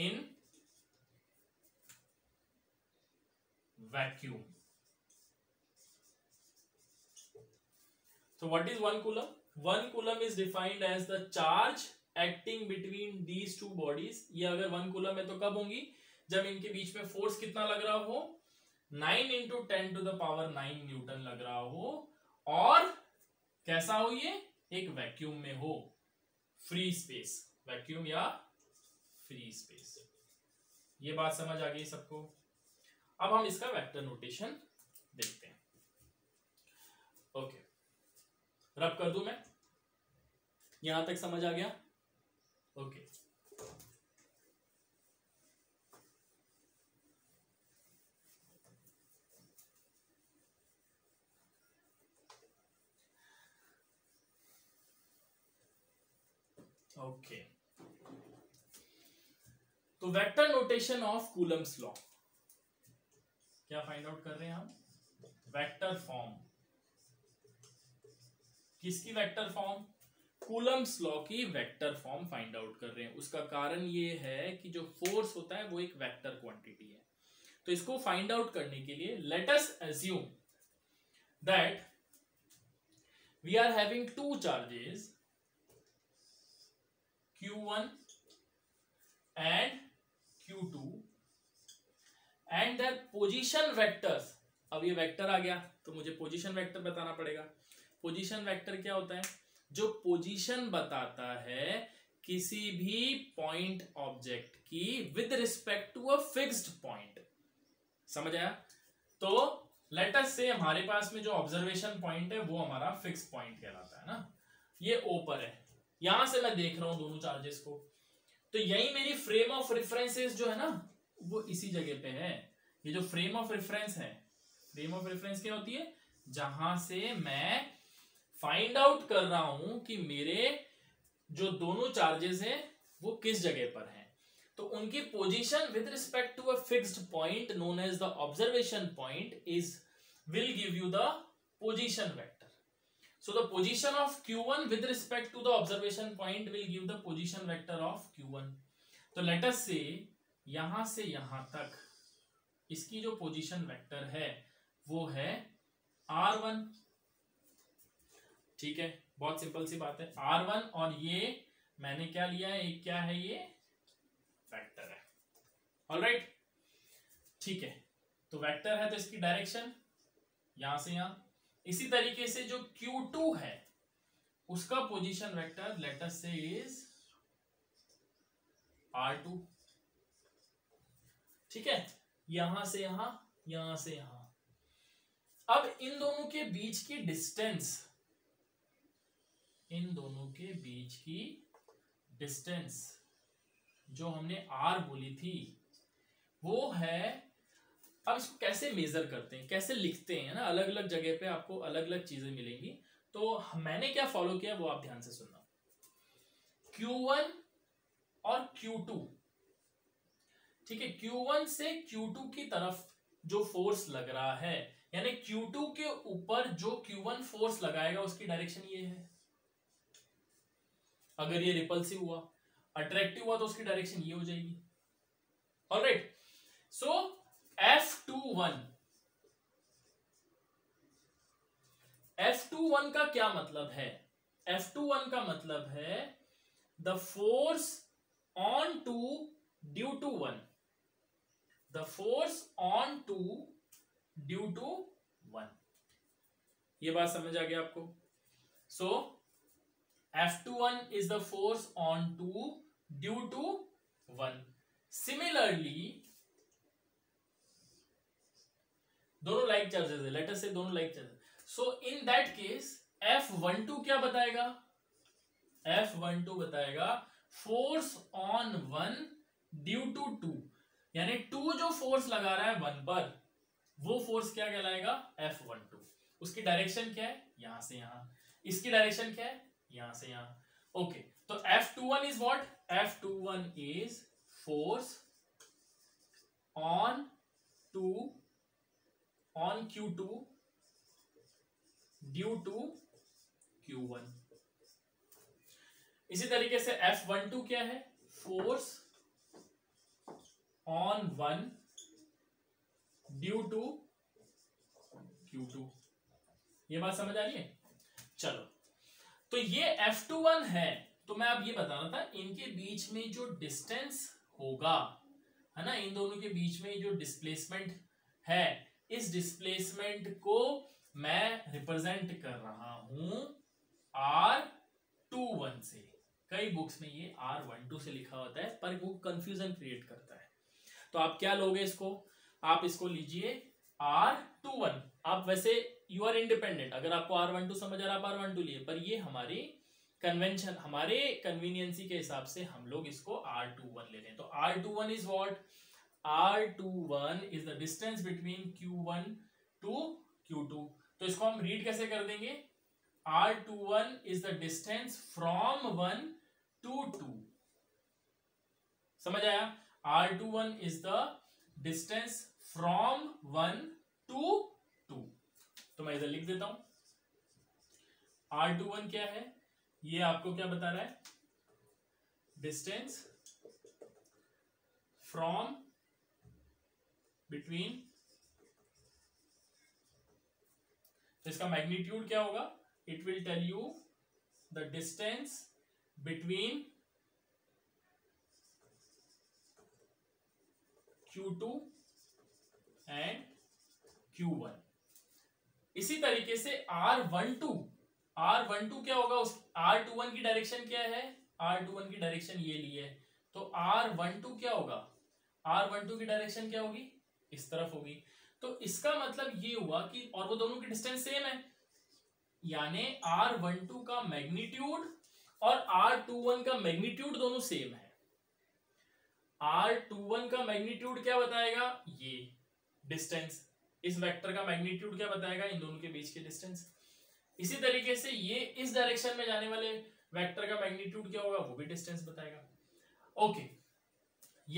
in vacuum so what is one coulomb one coulomb is defined as the charge acting between these two bodies ये अगर one coulomb है तो कब होंगी जब इनके बीच में फोर्स कितना लग रहा हो nine into ten to the power nine newton लग रहा हो और कैसा हो ये एक वैक्यूम में हो फ्री स्पेस वैक्यूम या फ्री स्पेस ये बात समझ आ गई सबको अब हम इसका वेक्टर नोटेशन देखते हैं ओके रब कर दू मैं यहां तक समझ आ गया ओके ओके तो vector notation of Coulomb's law क्या फाइंड आउट कर रहे हैं हम वेक्टर फॉर्म किसकी वेक्टर फॉर्म कूलम्स लॉ की वेक्टर फॉर्म फाइंड आउट कर रहे हैं उसका कारण ये है कि जो फोर्स होता है वो एक वेक्टर क्वांटिटी है तो इसको फाइंड आउट करने के लिए let us assume that we are having two charges Q1 and Q2 and their position vectors अब ये वेक्टर आ गया तो मुझे पोजीशन वेक्टर बताना पड़ेगा पोजीशन वेक्टर क्या होता है जो पोजीशन बताता है किसी भी पॉइंट ऑब्जेक्ट की with respect to a fixed point समझ आया तो लेट अस से हमारे पास में जो ऑब्जर्वेशन पॉइंट है वो हमारा फिक्स पॉइंट कहलाता है ना ये ओ पर है यहां से मैं देख रहा हूं दोनों चार्जेस को तो यही मेरी फ्रेम ऑफ रेफरेंसेस जो है ना वो इसी जगह पे है ये जो फ्रेम ऑफ रेफरेंस है फ्रेम ऑफ रेफरेंस क्या होती है जहां से मैं फाइंड आउट कर रहा हूं कि मेरे जो दोनों चार्जेस हैं वो किस जगह पर हैं तो उनकी position with respect to a fixed point known as the observation point is will give you the position vector So the position of Q1 with respect to the observation point will give the position vector of Q1. तो let us say यहां से यहां तक इसकी जो पोजीशन वेक्टर है वो है R1 ठीक है बहुत सिंपल सी बात है R1 और ये मैंने क्या लिया है एक क्या है ये वेक्टर है ऑलराइट ठीक है तो वेक्टर है तो इसकी डायरेक्शन यहां से यहां इसी तरीके से जो Q2 है उसका position vector let us say is R2 ठीक है यहां से यहां यहां से यहां अब इन दोनों के बीच की डिस्टेंस इन दोनों के बीच की डिस्टेंस जो हमने आर बोली थी वो है अब इसको कैसे मेजर करते हैं कैसे लिखते हैं ना अलग अलग जगह पे आपको अलग अलग चीजें मिलेंगी तो मैंने क्या फॉलो किया वो आप ध्यान से सुनना Q1 और Q2 ठीक है Q1 से Q2 की तरफ जो फोर्स लग रहा है यानी Q2 के ऊपर जो Q1 फोर्स लगाएगा उसकी डायरेक्शन ये है अगर ये रिपल्सिव हुआ अट्रैक्टिव हुआ तो उसकी डायरेक्शन ये हो जाएगी alright so right. so, F two one F two one का क्या मतलब है एफ टू वन का मतलब है the force on two due to one the force on two due to one ये बात समझ आ गया आपको so F two one is the force on two due to one similarly दोनों लाइक चार्जेस है लेटर से दोनों like charges so in that case F one two क्या बताएगा एफ वन टू बताएगा force on one due to two यानी two जो force लगा रहा है वन पर वो फोर्स क्या कहलाएगा एफ वन टू उसकी डायरेक्शन क्या है यहां से यहां इसकी डायरेक्शन क्या है यहां से यहां ओके तो F two one is what F two one is force on two on Q two due to Q one इसी तरीके से एफ वन टू क्या है force on one due to Q two ये बात समझ आ रही है चलो तो ये एफ टू वन है तो मैं अब ये बता रहा था इनके बीच में जो डिस्टेंस होगा है ना इन दोनों के बीच में जो डिस्प्लेसमेंट है इस डिस्प्लेसमेंट को मैं रिप्रेजेंट कर रहा हूं आर टू वन से कई बुक्स में ये आर वन टू से लिखा होता है पर वो कंफ्यूजन क्रिएट करता है तो आप क्या लोगे इसको आप इसको लीजिए आर टू वन आप वैसे यू आर इंडिपेंडेंट अगर आपको आर वन टू समझ आ रहा आप आर वन टू लिए पर ये हमारी कन्वेंशन हमारे कन्वीनियंसी के हिसाब से हम लोग इसको आर टू वन ले हैं तो R two one is what R two one is the distance between Q one to Q two तो इसको हम रीड कैसे कर देंगे R two one is the distance from one to two समझ आया one is the distance from one to two तो मैं इधर लिख देता हूं आर टू वन क्या है ये आपको क्या बता रहा है डिस्टेंस फ्रॉम बिटवीन तो इसका मैग्नीट्यूड क्या होगा it will tell you the distance between Q2 and one इसी तरीके से R12 R12 क्या होगा उस R21 की डायरेक्शन क्या है R21 की डायरेक्शन ये ली है तो R12 क्या होगा R12 की डायरेक्शन क्या होगी इस तरफ होगी तो इसका मतलब ये हुआ कि और वो दोनों की डिस्टेंस सेम है यानी आर वन टू का मैग्नीट्यूड और आर टू वन का मैग्नीट्यूड दोनों सेम है आर टू वन का मैग्नीट्यूड क्या बताएगा ये डिस्टेंस इस वेक्टर का मैग्नीट्यूड क्या बताएगा इन दोनों के बीच के डिस्टेंस इसी तरीके से ये इस डायरेक्शन में जाने वाले वेक्टर का मैग्नीट्यूड क्या होगा वो भी डिस्टेंस बताएगा ओके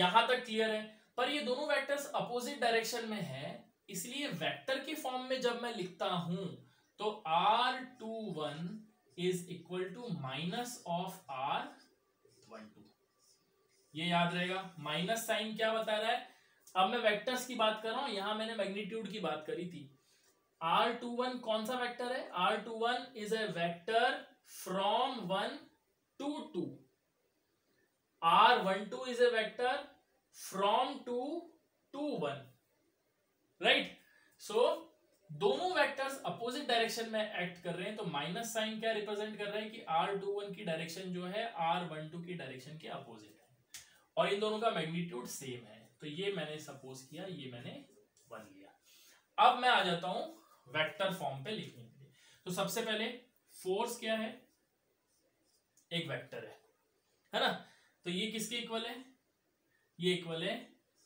यहां तक क्लियर है पर ये दोनों वेक्टर्स अपोजिट डायरेक्शन में है इसलिए वेक्टर के फॉर्म में जब मैं लिखता हूं तो R two one is equal to minus of R one two ये याद रहेगा माइनस साइन क्या बता रहा है अब मैं वेक्टर्स की बात कर रहा हूं यहां मैंने मैग्नीट्यूड की बात करी थी आर टू वन कौन सा वेक्टर है R two one is a vector from one to two R one two is a vector from two to one right so दोनों वेक्टर्स अपोजिट डायरेक्शन में एक्ट कर रहे हैं तो माइनस साइन क्या रिप्रेजेंट कर रहा है कि आर टू वन की डायरेक्शन जो है आर वन टू की डायरेक्शन के अपोजिट है और इन दोनों का मैग्नीट्यूड सेम है तो ये मैंने सपोज किया ये मैंने वन लिया अब मैं आ जाता हूं वेक्टर फॉर्म पे लिखने के लिए तो सबसे पहले फोर्स क्या है एक वेक्टर है है ना तो ये किसके इक्वल है ये इक्वल है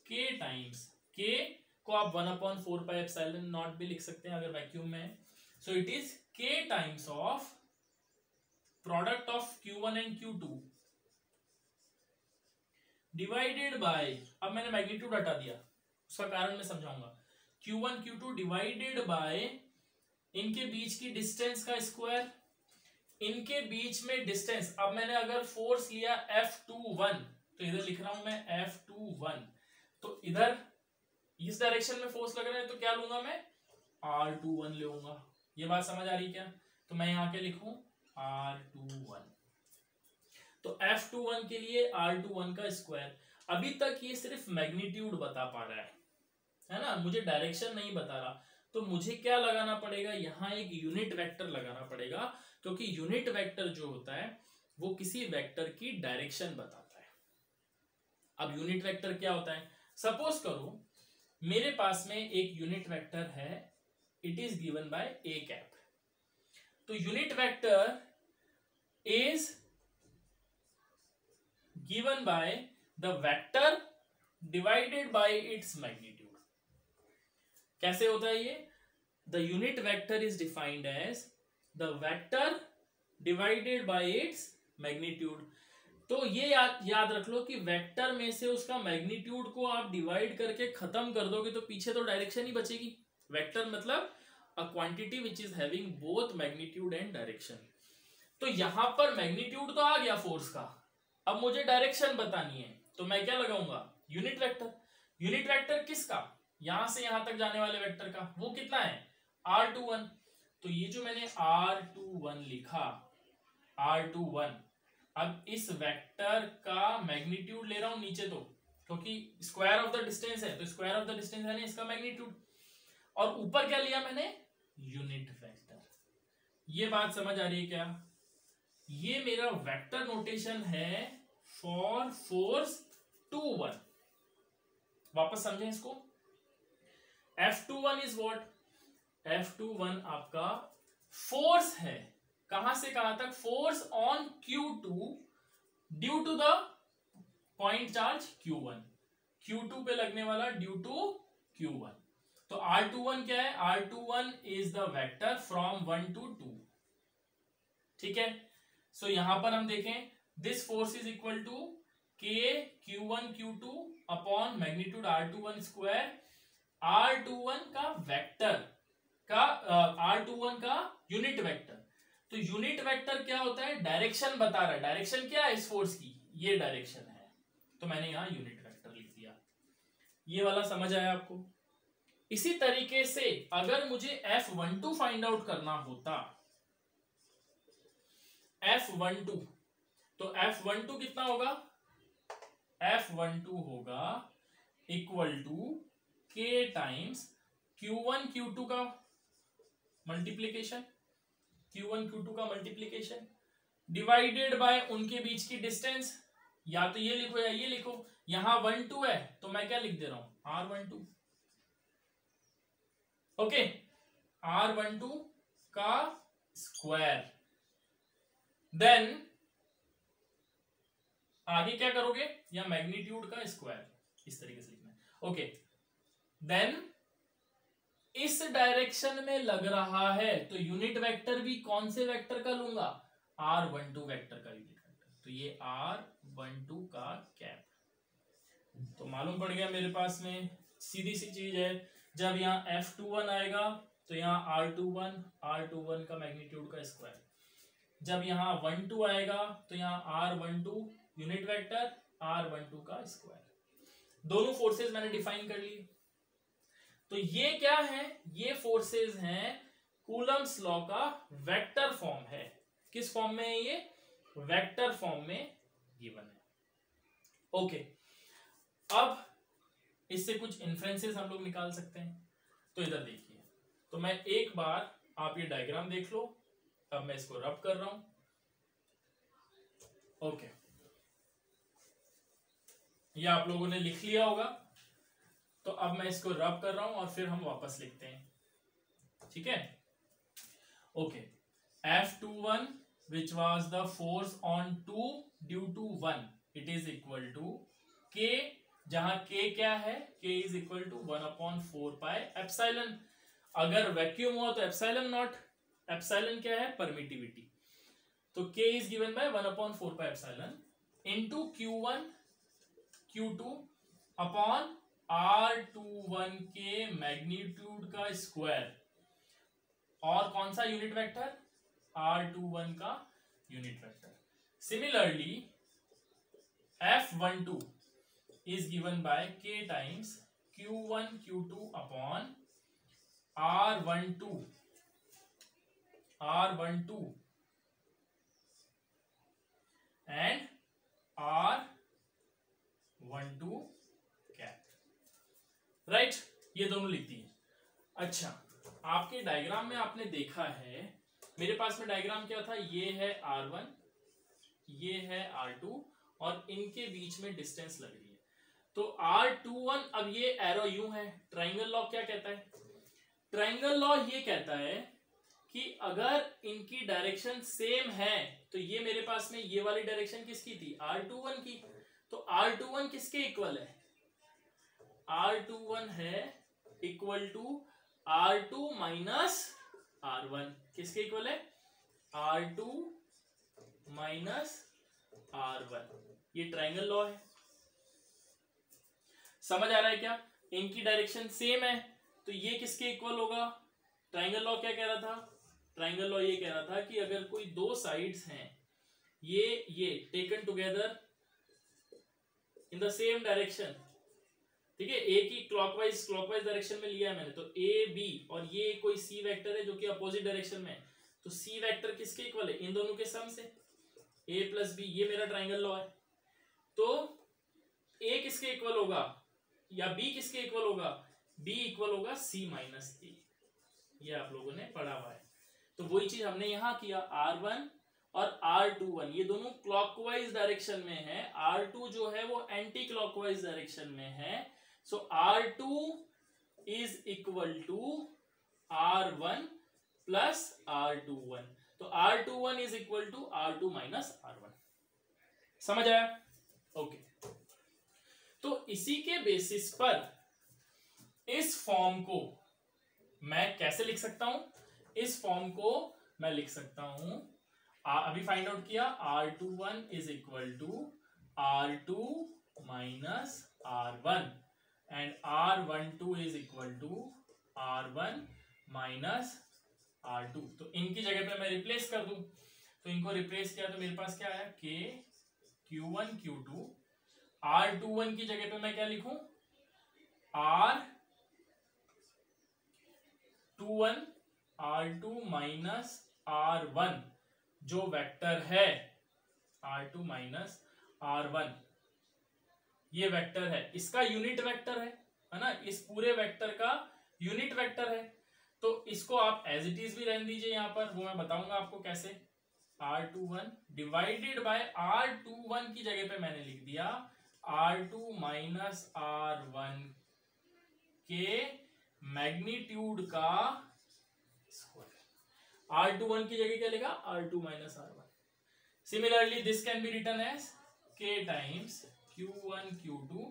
के टाइम्स के को आप one upon four pi epsilon naught भी लिख सकते हैं अगर वैक्यूम में so it is K times of product of Q one and Q two divided by अब मैंने मैग्नीट्यूड हटा दिया उसका कारण मैं समझाऊंगा Q one Q two divided by इनके बीच की डिस्टेंस का स्क्वायर इनके बीच में डिस्टेंस अब मैंने अगर फोर्स लिया एफ टू वन तो इधर लिख रहा हूं मैं एफ टू वन तो इधर इस डायरेक्शन में फोर्स लग रहा है तो क्या लूंगा मैं आर टू वन लूंगा ये बात समझ आ रही क्या तो मैं यहां के लिखू आर टू वन तो एफ टू वन के लिए आर टू वन का स्क्वायर अभी तक ये सिर्फ मैग्नीट्यूड बता पा रहा है है ना मुझे डायरेक्शन नहीं बता रहा तो मुझे क्या लगाना पड़ेगा यहाँ एक यूनिट वेक्टर लगाना पड़ेगा क्योंकि यूनिट वेक्टर जो होता है वो किसी वेक्टर की डायरेक्शन बताता अब यूनिट वेक्टर क्या होता है सपोज करो मेरे पास में एक यूनिट वेक्टर है it is given by a cap तो unit vector is given by the vector divided by its magnitude कैसे होता है ये the unit vector is defined as the vector divided by its magnitude तो ये या, याद रख लो कि वेक्टर में से उसका मैग्नीट्यूड को आप डिवाइड करके खत्म कर दोगे तो पीछे तो डायरेक्शन ही बचेगी वेक्टर मतलब a quantity which is having both magnitude and direction तो यहां पर मैग्नीट्यूड तो आ गया फोर्स का अब मुझे डायरेक्शन बतानी है तो मैं क्या लगाऊंगा यूनिट वेक्टर यूनिट वेक्टर किसका यहां से यहां तक जाने वाले वेक्टर का वो कितना है आर टू वन तो ये जो मैंने आर टू वन लिखा आर टू वन अब इस वेक्टर का मैग्नीट्यूड ले रहा हूं नीचे तो क्योंकि स्क्वायर ऑफ द डिस्टेंस है तो स्क्वायर ऑफ द डिस्टेंस है इसका मैग्नीट्यूड और ऊपर क्या लिया मैंने यूनिट वेक्टर ये बात समझ आ रही है क्या ये मेरा वेक्टर नोटेशन है फॉर फोर्स टू वन वापस समझे इसको F two one is what F two one आपका फोर्स है कहां से कहां तक force on Q2 due to the point charge Q1 Q2 पे लगने वाला ड्यू टू Q1 तो R21 क्या है R21 is the vector from one to two ठीक है सो so, यहां पर हम देखें this force is equal to K Q one Q two upon magnitude R two one square R two one का वेक्टर का आर टू वन का unit vector तो यूनिट वेक्टर क्या होता है डायरेक्शन बता रहा है डायरेक्शन क्या है इस फोर्स की ये डायरेक्शन है तो मैंने यहां यूनिट वेक्टर लिख दिया ये वाला समझ आया आपको इसी तरीके से अगर मुझे F one two find out करना होता एफ वन टू तो एफ वन टू कितना होगा एफ वन टू होगा equal to K times Q one Q two का मल्टीप्लीकेशन Q1 Q2 का मल्टीप्लीकेशन डिवाइडेड बाय उनके बीच की डिस्टेंस या तो ये लिखो या ये लिखो यहां वन टू है तो मैं क्या लिख दे रहा हूं R one two okay R one two का स्क्वायर देन आगे क्या करोगे या मैग्नीट्यूड का स्क्वायर इस तरीके से लिखना है ओके देन इस डायरेक्शन में लग रहा है तो यूनिट वेक्टर भी कौन से वेक्टर का लूंगा आर वन टू वेक्टर का यूनिट वेक्टर तो ये आर वन टू का कैप तो मालूम पड़ गया मेरे पास में सीधी सी चीज है जब यहाँ एफ टू वन आएगा तो यहाँ R two one R two one का मैग्नीट्यूड का स्क्वायर जब यहाँ वन टू आएगा तो यहाँ R one two unit vector R one two का स्क्वायर दोनों फोर्सेस मैंने डिफाइन कर लिए तो ये क्या है ये फोर्सेस हैं कूलम्स लॉ का वेक्टर फॉर्म है किस फॉर्म में है ये वेक्टर फॉर्म में गिवन है ओके अब इससे कुछ इन्फ्रेंसेस हम लोग निकाल सकते हैं तो इधर देखिए तो मैं एक बार आप ये डायग्राम देख लो अब मैं इसको रब कर रहा हूं ओके ये आप लोगों ने लिख लिया होगा तो अब मैं इसको रब कर रहा हूं और फिर हम वापस लिखते हैं ठीक है okay F two one which was the force on two due to one it is equal to K जहां के क्या है K is equal to one upon four pi epsilon अगर वैक्यूम हुआ तो एप्साइलन नॉट एप्साइलन क्या है permittivity तो K is given by one upon four pi epsilon two Q one Q two upon R two one के magnitude का square और कौन सा unit vector R two one का unit vector similarly F one two is given by K times Q one Q two upon R one two R one two and R one two right ये दोनों लिख दिए अच्छा आपके diagram में आपने देखा है मेरे पास में डायग्राम क्या था ये है आर वन ये है आर टू और इनके बीच में डिस्टेंस लग रही है तो आर टू वन अब ये एरो यू है ट्राइंगल लॉ क्या कहता है ट्राइंगल लॉ ये कहता है कि अगर इनकी डायरेक्शन सेम है तो ये मेरे पास में ये वाली डायरेक्शन किसकी थी आर टू वन की तो आर टू वन किसके इक्वल है आर टू वन है equal to R two minus R one किसके इक्वल है R two minus R one ये ट्राइंगल लॉ है समझ आ रहा है क्या इनकी डायरेक्शन सेम है तो ये किसके इक्वल होगा ट्राइंगल लॉ क्या कह रहा था ट्राइंगल लॉ ये कह रहा था कि अगर कोई दो साइड्स हैं ये ये taken together in the same direction ठीक है ए की क्लॉकवाइज क्लॉकवाइज डायरेक्शन में लिया है मैंने तो ए बी और ये कोई सी वेक्टर है जो कि अपोजिट डायरेक्शन में है तो सी वेक्टर किसके इक्वल है इन दोनों के सम से ए प्लस बी ये मेरा ट्राइंगल लॉ है तो ए किसके इक्वल होगा या बी किसके इक्वल होगा बी इक्वल होगा सी माइनस ए ये आप लोगों ने पढ़ा हुआ है तो वही चीज हमने यहां किया आर वन और आर टू वन ये दोनों क्लॉकवाइज डायरेक्शन में है आर टू जो है वो एंटी क्लॉकवाइज डायरेक्शन में है R two is equal to R one plus R two one तो R two one is equal to R two minus R one समझ आया ओके तो इसी के बेसिस पर इस फॉर्म को मैं कैसे लिख सकता हूं इस फॉर्म को मैं लिख सकता हूं अभी फाइंड आउट किया R two one is equal to R two minus R one and R one two is equal to R one minus R two तो इनकी जगह पे मैं रिप्लेस कर दू तो इनको रिप्लेस किया तो मेरे पास क्या आया K Q one Q two R two one की जगह पे मैं क्या लिखू R two one R two minus R one जो वेक्टर है R two minus R one ये वेक्टर है इसका यूनिट वेक्टर है है ना इस पूरे वेक्टर का यूनिट वेक्टर है तो इसको आप एज इट इज भी रहने दीजिए यहां पर वो मैं बताऊंगा आपको कैसे R two one divided by R two one की जगह पे मैंने लिख दिया R two minus R one के मैग्नीट्यूड का स्क्वायर आर टू वन की जगह क्या लिखा R two minus R one similarly this can be written as K times Q one Q two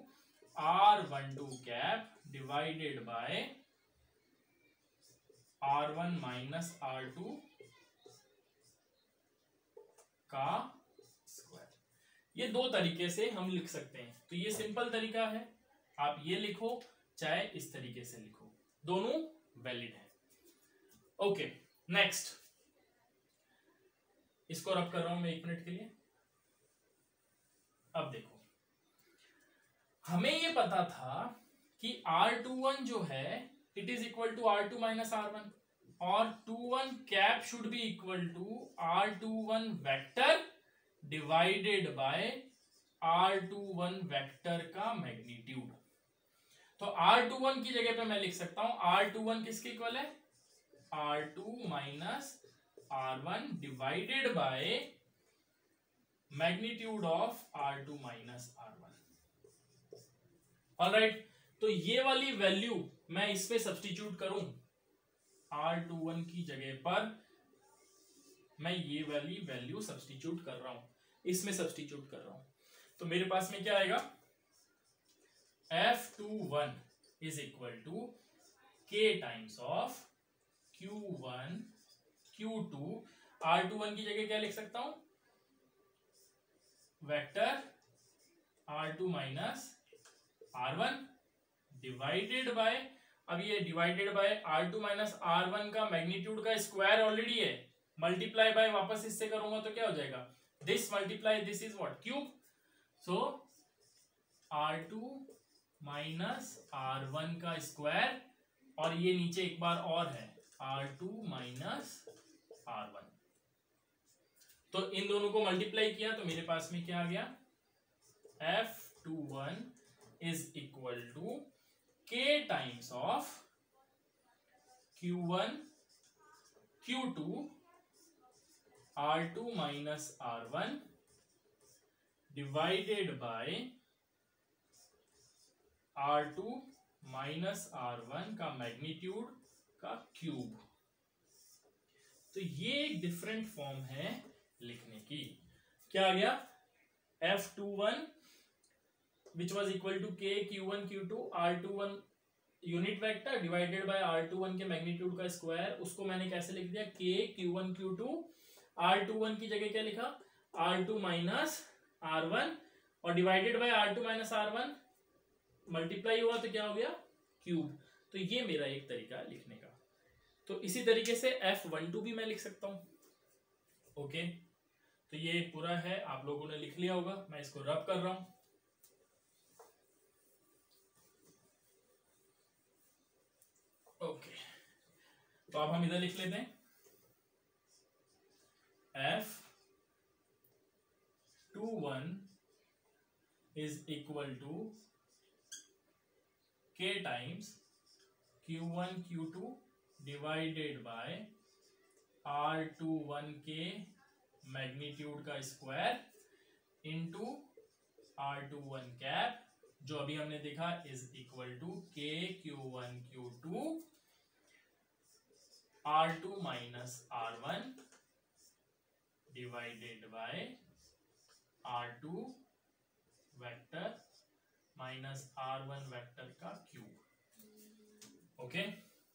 R one two cap divided by R one minus R two का square ये दो तरीके से हम लिख सकते हैं तो ये सिंपल तरीका है आप ये लिखो चाहे इस तरीके से लिखो दोनों वैलिड है ओके नेक्स्ट इसको रब कर रहा हूं मैं एक मिनट के लिए अब देखो हमें ये पता था कि R21 जो है it is equal to R two minus R one और two one cap should be equal to R two one vector divided by R two one vector का मैग्नीट्यूड तो आर टू वन की जगह पे मैं लिख सकता हूं आर टू वन किसके इक्वल है R two minus R one divided by magnitude of R two minus R one alright तो ये वाली वैल्यू मैं इसमें सब्सटीट्यूट करूं आर टू वन की जगह पर मैं ये वाली वैल्यू सब्सटीट्यूट कर रहा हूं इसमें सब्सटीट्यूट कर रहा हूं तो मेरे पास में क्या आएगा F two one is equal to K times of Q one Q two R two one की जगह क्या लिख सकता हूं vector R two minus R one divided by अब ये divided by R two minus R one का magnitude का स्क्वायर ऑलरेडी है मल्टीप्लाई बाय वापस इससे करूंगा तो क्या हो जाएगा this multiply this is what cube so R two minus R one का स्क्वायर और ये नीचे एक बार और है R two minus R one तो इन दोनों को मल्टीप्लाई किया तो मेरे पास में क्या आ गया F two one is equal to k times of q1 q2 r2 minus r1 divided by r2 minus R one का मैग्नीट्यूड का क्यूब तो ये एक डिफरेंट फॉर्म है लिखने की क्या आ गया F two one which was equal to K Q one Q two R two one unit vector divided by R two one के मैग्नीट्यूड का स्क्वायर उसको मैंने कैसे लिख दिया K Q one Q two R two one की जगह क्या लिखा R two minus R one और divided by R two minus R one multiply हुआ तो क्या हो गया क्यूब तो ये मेरा एक तरीका लिखने का तो इसी तरीके से एफ वन टू भी मैं लिख सकता हूं ओके तो ये पूरा है आप लोगों ने लिख लिया होगा मैं इसको रब कर रहा हूं ओके तो अब हम इधर लिख लेते हैं F two one is equal to K times Q one Q two divided by R two one के मैग्नीट्यूड का square into R two one cap जो अभी हमने देखा is equal to K Q one Q two R two minus R one divided by R two vector minus R one vector का cube okay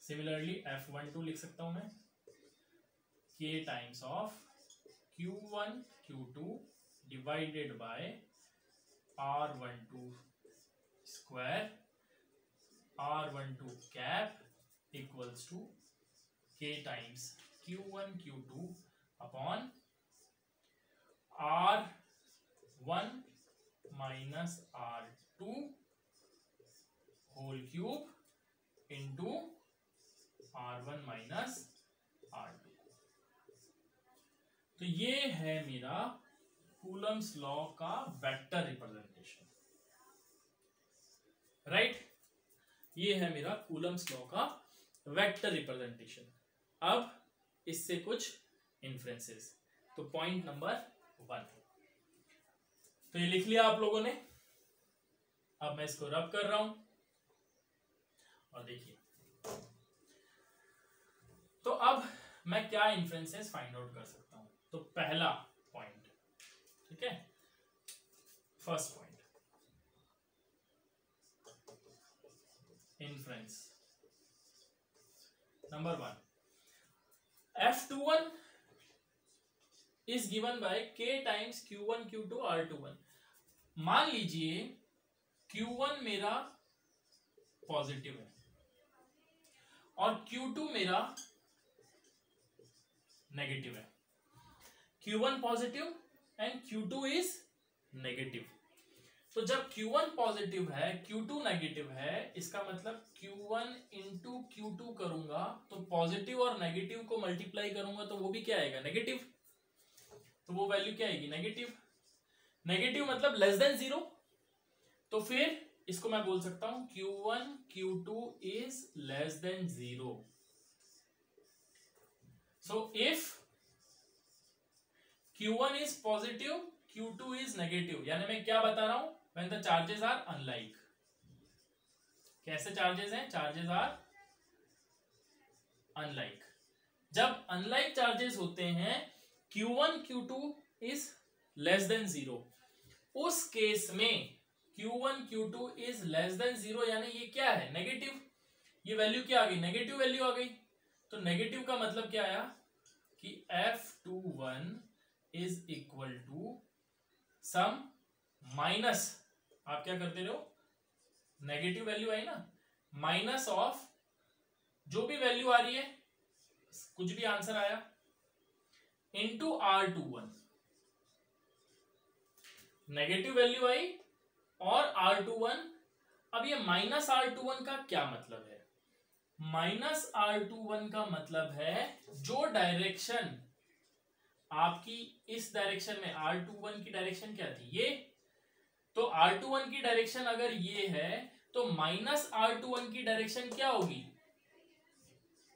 similarly F one two लिख सकता हूं मैं K times of Q one Q two divided by R one two square R one two cap equals to K times Q one Q two upon R one minus R two whole cube into R one minus R two तो ये है मेरा Coulomb's law का vector representation right ये है मेरा Coulomb's law का vector representation अब इससे कुछ इन्फ्रेंसेस तो पॉइंट नंबर वन तो ये लिख लिया आप लोगों ने अब मैं इसको रब कर रहा हूं और देखिए तो अब मैं क्या इन्फ्रेंसेस फाइंड आउट कर सकता हूं तो पहला पॉइंट ठीक है first point inference number one F two one is given by K times Q one Q two R two one मान लीजिए क्यू वन मेरा पॉजिटिव है और क्यू टू मेरा नेगेटिव है Q one positive and Q two is negative तो जब Q1 positive है Q2 नेगेटिव है इसका मतलब Q1 इंटू क्यू करूंगा तो पॉजिटिव और नेगेटिव को मल्टीप्लाई करूंगा तो वो भी क्या आएगा नेगेटिव तो वो वैल्यू क्या आएगी नेगेटिव नेगेटिव मतलब लेस देन जीरो तो फिर इसको मैं बोल सकता हूं Q1 Q2 is less than zero so if Q1 is positive Q2 is negative यानी मैं क्या बता रहा हूं when the charges are unlike कैसे चार्जेस हैं चार्जेस आर अनलाइक जब अनलाइक चार्जेस होते हैं Q1 Q2 is less than zero उस केस में Q1 Q2 is less than zero यानी ये क्या है नेगेटिव ये वैल्यू क्या आ गई नेगेटिव वैल्यू आ गई तो नेगेटिव का मतलब क्या आया कि F21 is equal to some minus आप क्या करते रहो नेगेटिव वैल्यू आई ना माइनस ऑफ जो भी वैल्यू आ रही है कुछ भी आंसर आया into R two one negative value आई और आर टू वन अब ये माइनस आर टू वन का क्या मतलब है माइनस आर टू वन का मतलब है जो डायरेक्शन आपकी इस डायरेक्शन में आर टू वन की डायरेक्शन क्या थी ये तो आर टू वन की डायरेक्शन अगर ये है तो माइनस आर टू वन की डायरेक्शन क्या होगी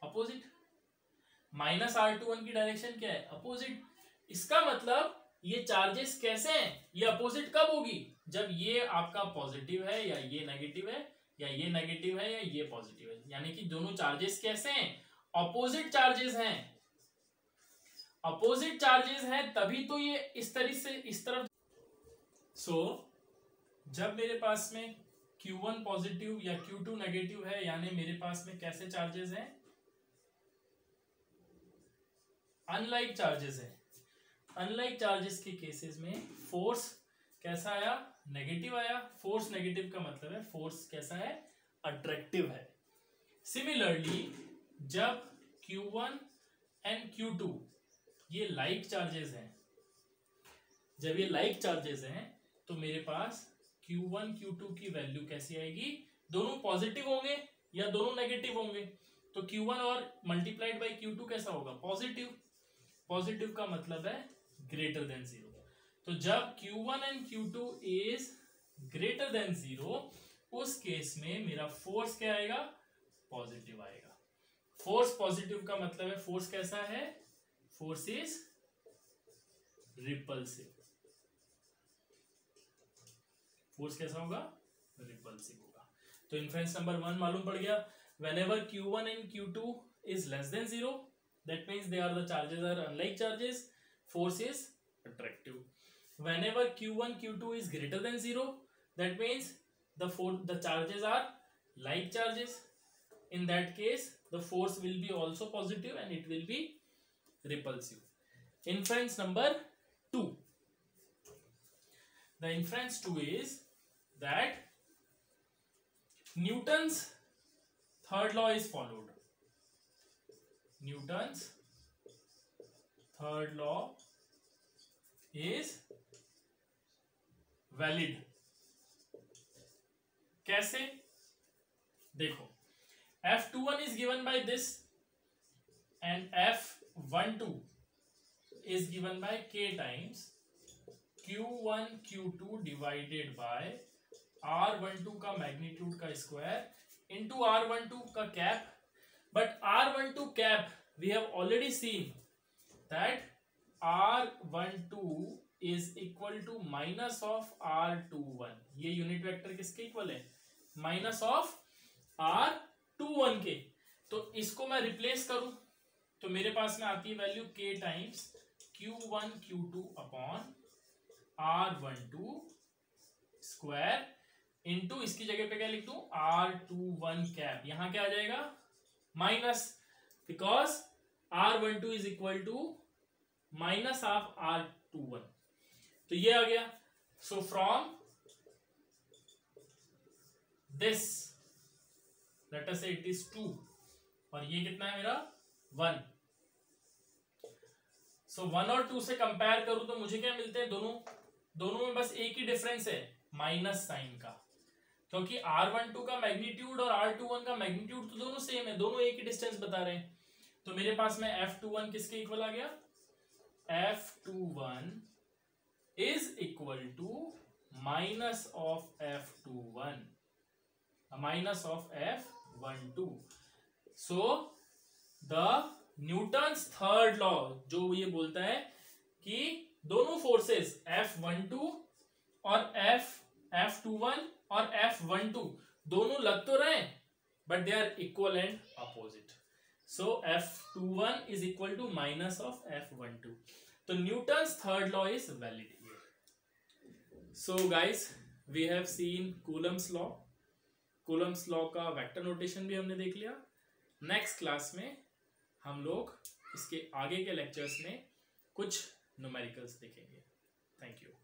opposite minus R two one की डायरेक्शन क्या है अपोजिट इसका मतलब ये चार्जेस कैसे हैं ये अपोजिट कब होगी जब ये आपका पॉजिटिव है या ये नेगेटिव है या ये नेगेटिव है या ये पॉजिटिव है यानी कि दोनों चार्जेस कैसे हैं अपोजिट चार्जेस हैं अपोजिट चार्जेस हैं तभी तो ये इस तरह से इस तरफ सो so, जब मेरे पास में Q1 पॉजिटिव या Q2 नेगेटिव है यानी मेरे पास में कैसे चार्जेस हैं अनलाइक चार्जेस हैं अनलाइक चार्जेस के केसेस में फोर्स कैसा आया नेगेटिव आया फोर्स नेगेटिव का मतलब है फोर्स कैसा है अट्रैक्टिव है सिमिलरली जब Q1 एंड Q2 ये लाइक like चार्जेस हैं जब ये लाइक like चार्जेस हैं तो मेरे पास Q1, Q2 की वैल्यू कैसी आएगी दोनों पॉजिटिव होंगे या दोनों नेगेटिव होंगे तो Q1 और मल्टीप्लाइड बाई Q2 कैसा होगा पॉजिटिव पॉजिटिव का मतलब है ग्रेटर देन जीरो तो जब Q1 and Q2 is greater than zero उस केस में मेरा फोर्स क्या आएगा पॉजिटिव आएगा फोर्स पॉजिटिव का मतलब है फोर्स कैसा है फोर्स इज रिपल्सिव फोर्स कैसा होगा रिपल्सिव होगा तो इन्फ्लुएंस नंबर वन मालूम पड़ गया whenever Q one and Q two is less than zero that means they are the charges are unlike charges force is attractive whenever Q one Q two is greater than zero that means the for the charges are like charges in that case the force will be also positive and it will be repulsive inference number two the inference two is that Newton's third law is followed. Newton's third law is valid. कैसे? देखो, F21 is given by this and F12 is given by K times Q1, Q2 divided by R one two का magnitude का square into R one two का cap but R one two cap we have already seen that R one two is equal to minus of R two one ये unit vector किसके equal है minus of R two one के तो इसको मैं replace करूं तो मेरे पास में आती है value K times Q one Q two upon R one two square into इसकी जगह पे क्या लिख दू आर टू वन कैप यहां क्या आ जाएगा minus because R one two is equal to minus of R two one तो ये आ गया सो फ्रॉम दिस लेटर से इट इज टू और ये कितना है मेरा वन सो वन और टू से कंपेयर करूं तो मुझे क्या मिलते हैं दोनों दोनों में बस एक ही डिफरेंस है माइनस साइन का क्योंकि आर वन टू का मैग्नीट्यूड और आर टू वन का मैग्नीट्यूड तो दोनों सेम है दोनों एक ही डिस्टेंस बता रहे हैं तो मेरे पास में एफ टू वन किसके इक्वल आ गया F two one is equal to minus of F two one minus of F one two so the Newton's third law जो ये बोलता है कि दोनों फोर्सेस F12 और F F21 और एफ वन टू दोनों लग तो रहे but they are equal and opposite so F two one is equal to minus of F one two तो Newton third law is valid so guys we have seen Coulomb's law Coulomb's law का vector notation भी हमने देख लिया next class में हम लोग इसके आगे के लेक्चर्स में कुछ न्यूमेरिकल्स देखेंगे थैंक यू